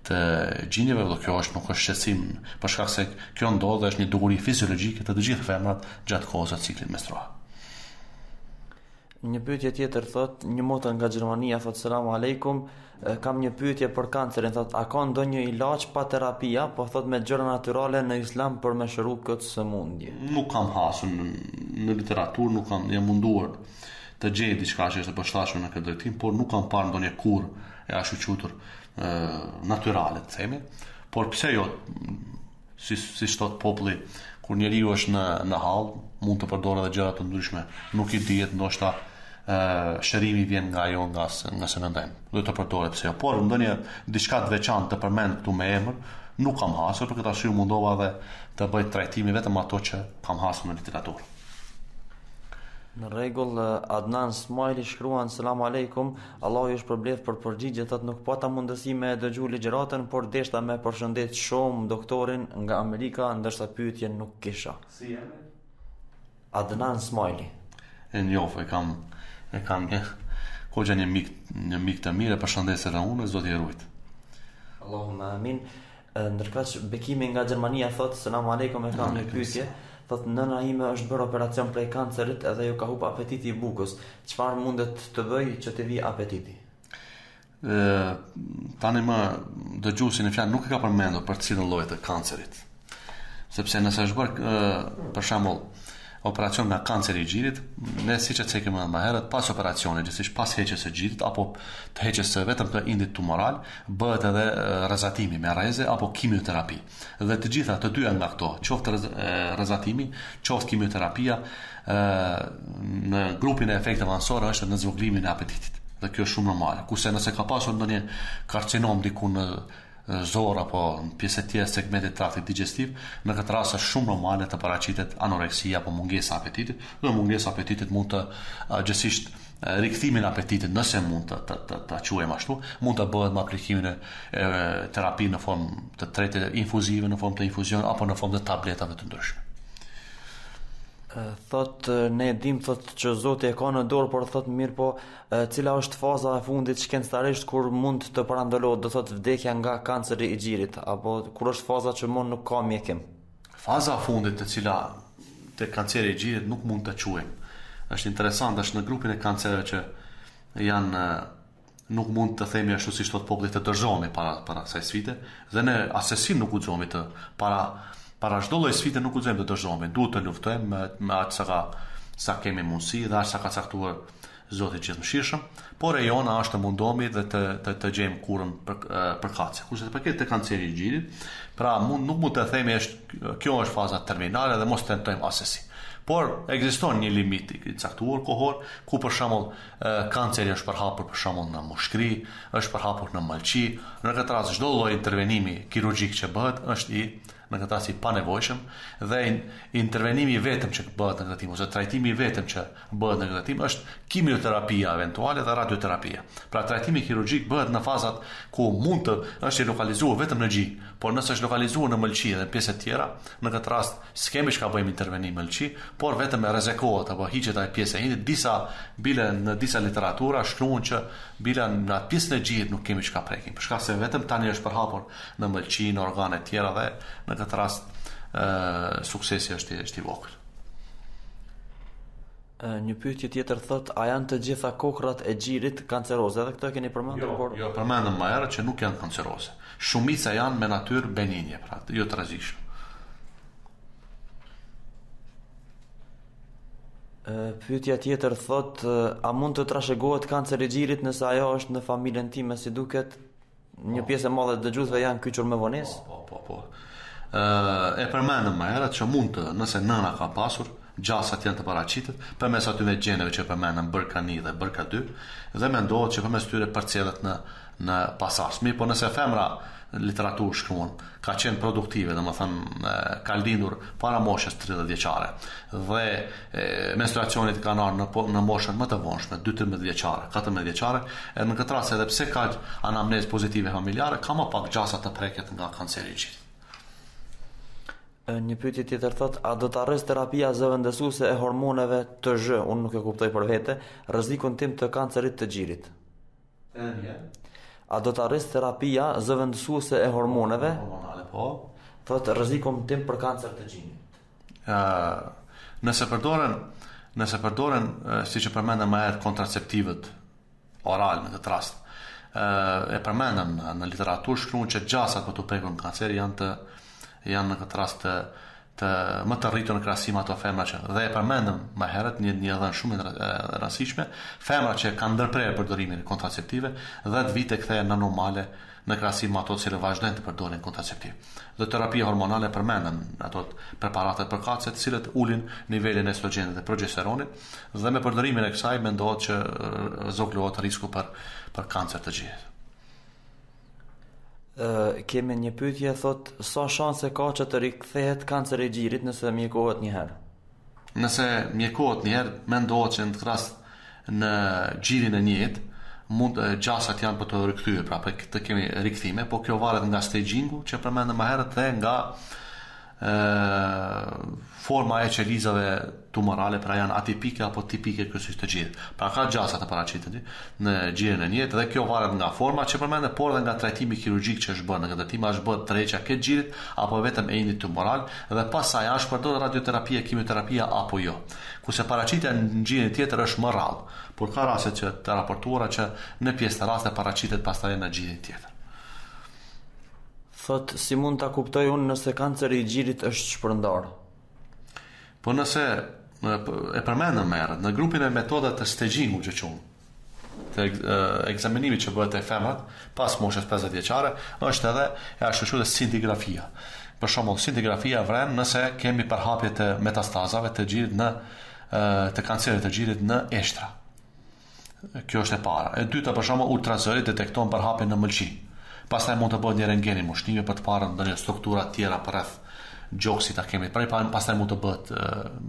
të gjinjve dhe kjo është nuk është shqetësim për shkak se kjo ndodh dhe është një dukuri fiziologjike te të gjithë femrat gjatë kohës së ciklit menstrual. Një pyetje tjetër thot, një motër nga Gjermania thot selam aleikum, Kam një pyetje për kancerin, thot, a ka ndonjë ilaç pa terapia, po thot me gjëra natyrale në Islam për me shëru këtë sëmundje? Nuk kam hasur në, në literaturë, nuk kam jam munduar të gjej diçka që është e përshtatshme në këtë drejtim, por nuk kam parë ndonjë kurë e ashtuquajtur natyrale, të themi. Por pse jo Si siç thotë populli, kur njeriu është në në hall, mund të përdorë edhe gjëra të ndryshme. Nuk i dihet, ndoshta ë shërimi vjen nga ajo nga nga s'e mendojmë. Le të përdoret pse jo. Por ndonjë diçka të veçantë të përmend këtu me emër, nuk kam hasur, për këtë arsye mundova edhe të bëj trajtimi vetëm ato që kam hasur në literaturë. Në rregull, Adnan Smajli shkruan selam alejkum, Allahu ju shpërbleftë për përgjigje thot nuk pata mundësi me e dëgju ligjëratën por deshta me përshëndet shumë doktorin nga Amerika ndërsa pyetje nuk kisha. Si jemi? Adnan Smajli. E njof e kam e kam një goxha një mik një mik të mirë e përshëndes edhe unë zoti e rujt. Allahumma amin. Ndërkaq Bekimi nga Gjermania thotë selam alejkum e kam një pyetje. Thotë nëna ime është bërë operacion prej kancerit dhe iu ka hup apetiti i bukës. Çfarë mundet të bëjë që t'i vijë apetiti? Ë tani më dëgjuesi në fjalë nuk e ka përmendur për cilin lloj të kancerit. Sepse nëse është bërë për shembull Operacion nga kanceri i gjirit, ne siç e cekëm edhe më herët, pas operacionit, gjithsesi pas heqjes së gjirit apo të heqjes së vetëm të indit tumoral, bëhet edhe rrezatimi me rreze apo kimioterapi. Dhe të gjitha, të dyja nga këto, qoftë rrezatimi, qoftë kimioterapia, në grupin e efekteve anësore është në zvogëlimin e apetitit. Dhe kjo është shumë normale. Kurse nëse ka pasur ndonjë karcinom diku në zorrë apo në pjesë të tjera të segmentit të traktit digjestiv, në këtë rast është shumë normale të paraqitet anoreksia apo mungesa e apetitit, dhe mungesa e apetitit mund të gjithsesi rikthimi e apetitit, nëse mund të të të, ta quajmë ashtu, mund të bëhet me aplikimin e, e terapisë në formë të tretë infuzive, në formë të infuzionit apo në formë të tabletave të ndryshme. Thot ne dim thot që Zoti e ka në dorë, por thot mirë po Cila është faza e fundit shkencëtarisht kur mund të parandalohet, do thotë vdekja nga kanceri i gjirit, apo kur është faza që më nuk ka mjekim? Faza e fundit te cila te kanceri i gjirit nuk mund të quajmë. Është interesant, është në grupin e kancereve që janë nuk mund të themi ashtu siç thotë populli të dorëzohemi para para kësaj sfide dhe ne asesi nuk guxohemi të para para çdo lloj sfide nuk guxojmë të dorëzohemi. Duhet të luftojmë me, me atë çka sa kemi mundësi dhe atë sa ka caktuar Zoti gjithëmëshirshëm, por e jona është të mundomi dhe të të, të gjejmë kurën për përkatëse. Kurse sa i përket te kanceri i gjirit, pra mund nuk mund të themi është kjo është faza terminale dhe mos tentojmë asesi. Por ekziston një limit i caktuar kohor ku për shembull kanceri është përhapur për shembull në mushkëri, është përhapur në mëlçi, në këtë rast çdo lloj intervenimi kirurgjik që bëhet është i në këtë rast i panevojshëm dhe intervenimi i vetëm që bëhet në këtë tim ose trajtimi i vetëm që bëhet në këtë tim është kimioterapia eventualisht edhe radioterapia. Pra trajtimi kirurgjik bëhet në fazat ku mund të është i lokalizuar vetëm në gji, por nëse është lokalizuar në mëlçi dhe në pjesë të tjera, në këtë rast s'kemi çka bëjmë intervenim në mëlçi, por vetëm resekohet apo hiqet ajo pjesë e indit, disa bile në disa literatura shkruan që bile në atë pjesën e gjirit nuk kemi çka prekim, për shkak se vetëm tani është përhapur në mëlçi, në organe të tjera dhe në këtë rast suksesi është është i vogël. Një pyetje tjetër thot, a janë të gjitha kokrrat e gjirit kanceroze? Edhe këtë e keni përmendur, jo, por jo, përmendëm më herët që nuk janë kanceroze. Shumica janë me natyrë beninje, pra jo të rrezikshme. Pyetja tjetër thot, a mund të trashëgohet kanceri i gjirit nëse ajo është në familjen time si duket? Një pjesë e madhe e dëgjuesve janë kyçur me vonesë. Po, po, po. Ëh, e përmendëm më herët që mund të, nëse nëna ka pasur, gjasat janë të paraqitet përmes atyre gjeneve që përmendëm BRCA1 dhe BRCA2 dhe mendohet që përmes tyre përcjellet në në pasardhës. Mirë, po nëse te femra literaturë shkruan ka qenë produktive, domethënë ka lindur para moshës 30 vjeçare dhe menstruacionet kanë ardhur në po, në moshën më të vonshme, 12-13 vjeçare, 14 vjeçare, edhe në këtë rast edhe pse ka anamnezë pozitive familjare, ka më pak gjasa të preket nga kanceri i gjirit. Një pyetje tjetër thot, a do ta rrisë terapia zëvendësuese e hormoneve të zhë, unë nuk e kuptoj për vete, rrezikun tim të kancerit të gjirit? A do të rrisë terapia zëvendësuese e hormoneve? Hormonale, po. Thotë rrezikun tim për kancer të gjirit. Ë, nëse përdoren, nëse përdoren, siç e përmendëm më herët kontraceptivët oral në këtë rast, ë e përmendëm në literaturë shkruan që gjasat për t'u prekur kanceri janë të janë në këtë rast të të më të rritura në krahasim me ato femra që dhe e përmendëm më herët një një dhënë shumë e rastishme, femra që kanë ndërprerë përdorimin e kontraceptivëve 10 vite kthehen në normale në krahasim me ato të cilët vazhdojnë të përdorin kontraceptiv. Dhe terapia hormonale përmendëm ato preparatet për kace të cilët ulin nivelin e estrogenit dhe progesteronit dhe me përdorimin e kësaj mendohet që zvogëlohet risku për për kancer të gjirit. Ë kemi një pyetje thotë sa shanse ka që të rikthehet kanceri i gjirit nëse mjekohet një herë. Nëse mjekohet një herë, mendohet që në atë rast në gjirin e njëjtë mund të gjasat janë për t'u rikthyer, pra për të kemi rikthime, por kjo varet nga staging-u që përmendëm më herët dhe nga forma e qelizave tumorale a janë atipike apo tipike kësisht të gjithë. Pra ka gjasa të paraqitet në gjirin e njëjtë dhe kjo varet nga forma që përmendëm, por edhe nga trajtimi kirurgjik që është bërë. Në këtë drejtim a është bërë heqja e krejt gjirit apo vetëm e indit tumoral dhe pasaj a është përdorë radioterapia, kimioterapia apo jo. Kurse paraqitja në gjirin tjetër është më rrallë, por ka raste që janë të raportuara që në pjesë të rasteve paraqitet pastaj në gjirin tjetër. Thotë, si mund ta kuptoj unë nëse kanceri i gjirit është shpërndar? Po nëse e përmendëm më herët, në grupin e metodave të stegjingut që themi, të ekzaminimit që bëhet te femrat pas moshës 50 vjeçare, është edhe e ashtuquajtura sintigrafia. Për shembull, sintigrafia vëren nëse kemi përhapje të metastazave të gjirit në të kancerit të gjirit në eshtra. Kjo është e para. E dyta, për shembull, ultrazëri detekton përhapjen në mëlçi. Pastaj mund të bëhet një rentgen i mushkërive për të parë ndonjë struktura të tjera përreth gjoksit a kemi prekje, pastaj mund të bëhet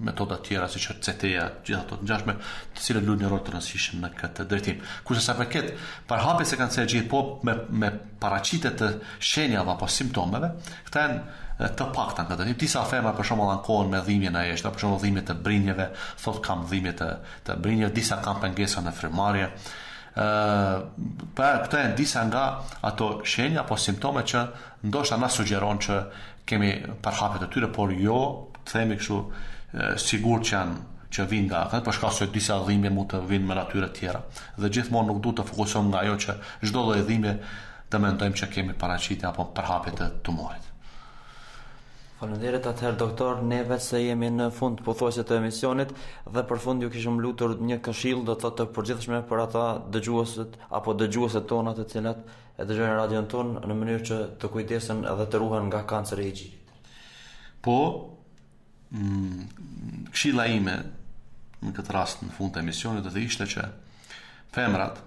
metoda të tjera siç është CT-ja, gjithë ato të ngjashme, të cilët luajnë një rol të rëndësishëm në këtë drejtim. Kurse sa përket përhapjes së kancerit gjirit po me me paraqitje të shenjave apo simptomeve, këta janë të pakta në këtë drejtim. Disa femra për shembull ankohen me dhimbje në eshtra, për shembull dhimbje të brinjeve, thotë kam dhimbje të Të brinjëve disa kanë pengesa në frymëmarrje. Ë, pra këto janë disa nga ato shenja apo simptome që ndoshta na sugjeron që kemi përhapje të tyre, por jo të themi kështu sigurt që janë që vijnë nga atë, për shkak se disa dhimbje mund të vinë me natyrë të tjera. Dhe gjithmonë nuk duhet të fokusohemi nga ajo që çdo lloj dhimbje të mendojmë që kemi paraqitje apo përhapje të tumorit. Faleminderit atëherë doktor, ne veçse jemi në fund pothuajse të emisionit dhe për fund ju kishim lutur një këshillë do të thotë të përgjithshme për ata dëgjuesit apo dëgjueset tona të cilat e dëgjojnë radion tonë në mënyrë që të kujdesen dhe të ruhen nga kanceri i gjirit. Po, mm, këshilla ime në këtë rast në fund të emisionit do të ishte që femrat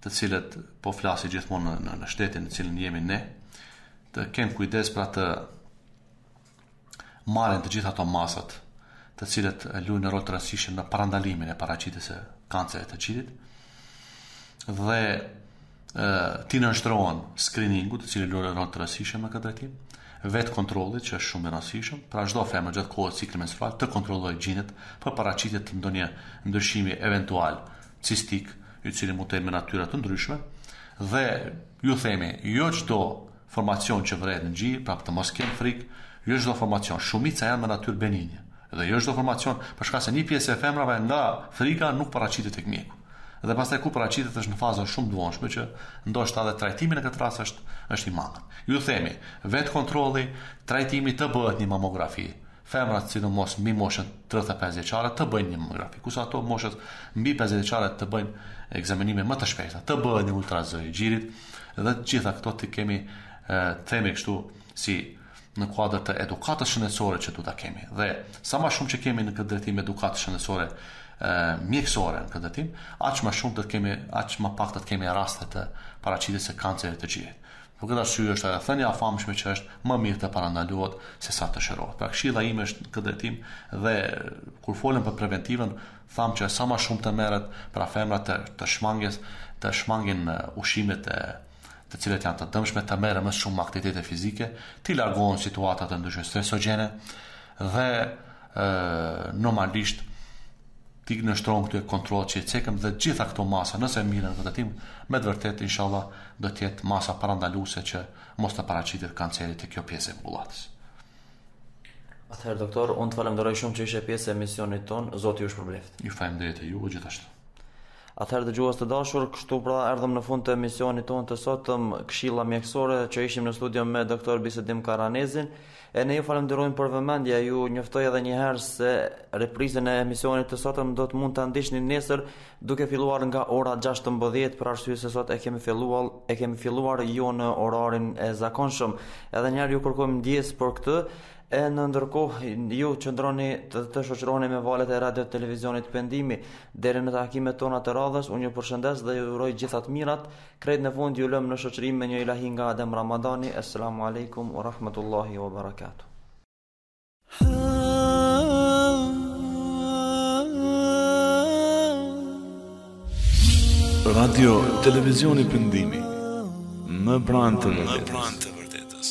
të cilat po flasi gjithmonë në, në shtetin në të cilin jemi ne, të kenë kujdes pra të marrin të gjitha ato masat të cilat luajnë rol të rëndësishëm në parandalimin e paraqitjes së kancerit të gjirit dhe e, t'i nënshtrohen screeningut i cili luan rol të rëndësishëm në këtë drejtim, vetëkontrollit që është shumë i rëndësishëm, pra çdo femër gjatë kohës së ciklit menstrual të kontrollojë gjinjtë për paraqitje të ndonje ndryshimi eventual cistik, i cili mund të jetë me natyra të ndryshme, dhe ju themi, jo çdo formacion që vërehet në gji, pra të mos kenë frikë, jo çdo formacion, shumica janë me natyrë beninje, dhe jo çdo formacion, për shkak se një pjesë e femrave nga frika nuk paraqitet tek mjeku. Dhe pastaj kur paraqitet është në fazën shumë të vonshme që ndoshta edhe trajtimi në këtë rast është, është i mangët. Ju themi, vetëkontrolli, trajtimi të bëhet një mamografi, Femrat sidomos mbi moshën tridhjetë e pesë vjeçare të bëjnë një mamografi, kurse ato moshat mbi pesëdhjetë vjeçare të bëjnë ekzaminime më të shpeshta, të bëhet një ultrazë i gjirit dhe të gjitha këto t'i kemi të themi kështu si në kuadër të edukatës shëndetësore që duhet ta kemi. Dhe sa më shumë që kemi në këtë drejtim edukatë shëndetësore mjekësore në këtë drejtim, aq më shumë do të kemi, aq më pak do të kemi raste të paraqitjes së kancerit të gjirit. Për këtë arsye është edhe thënia e famshme që është më mirë të parandalohet se sa të shërohet. Pra këshilla ime është në këtë drejtim dhe kur folëm për preventivën, thamë që sa më shumë të merret pra femrat të shmangin, të shmangin ushqimet të cilat janë të dëmshme të merren me më shumë aktivitete fizike, t'i largohen situatave të ndryshme stresogjene dhe ë normalisht t'i nënshtrohen këtyre kontrollave që i cekëm dhe gjitha këto masa nëse merren në këtë drejtim, me të vërtetë, inshallah, do të jenë masa parandaluse që mos të paraqitet kanceri te kjo pjesë e popullatës. Atëherë, doktor, unë të falënderoj shumë që ishe pjesë e emisionit tonë, Zoti ju shpërbleftë. Ju falemderit edhe juve gjithashtu. Atëherë dëgjues të dashur, kështu pra erdhëm në fund të emisionit tonë të sotëm Këshilla mjekësore që ishim në studio me doktor Bisedim Karanezin. E ne ju falënderojmë për vëmendje, ju njoftoj edhe një herë se reprizën e emisionit të sotëm do të mund ta ndiqni nesër duke filluar nga ora 16 për arsye se sot e kemi filluar e kemi filluar jo në orarin e zakonshëm. Edhe një herë ju kërkojmë ndjesë për këtë. E në ndërkohë ju qëndroni e të shoqëroheni me valët e radio televizionit Pendimi. Deri në takimet tona të radhës, unë ju përshëndes dhe ju uroj gjithë të mirat. Krejt në fund ju lëm në shoqërim me një ilahi nga Adem Ramadani Esselamu alaikum u rahmetullahi u barakatuh Radio Televizioni Pendimi Më pranë së vërtetës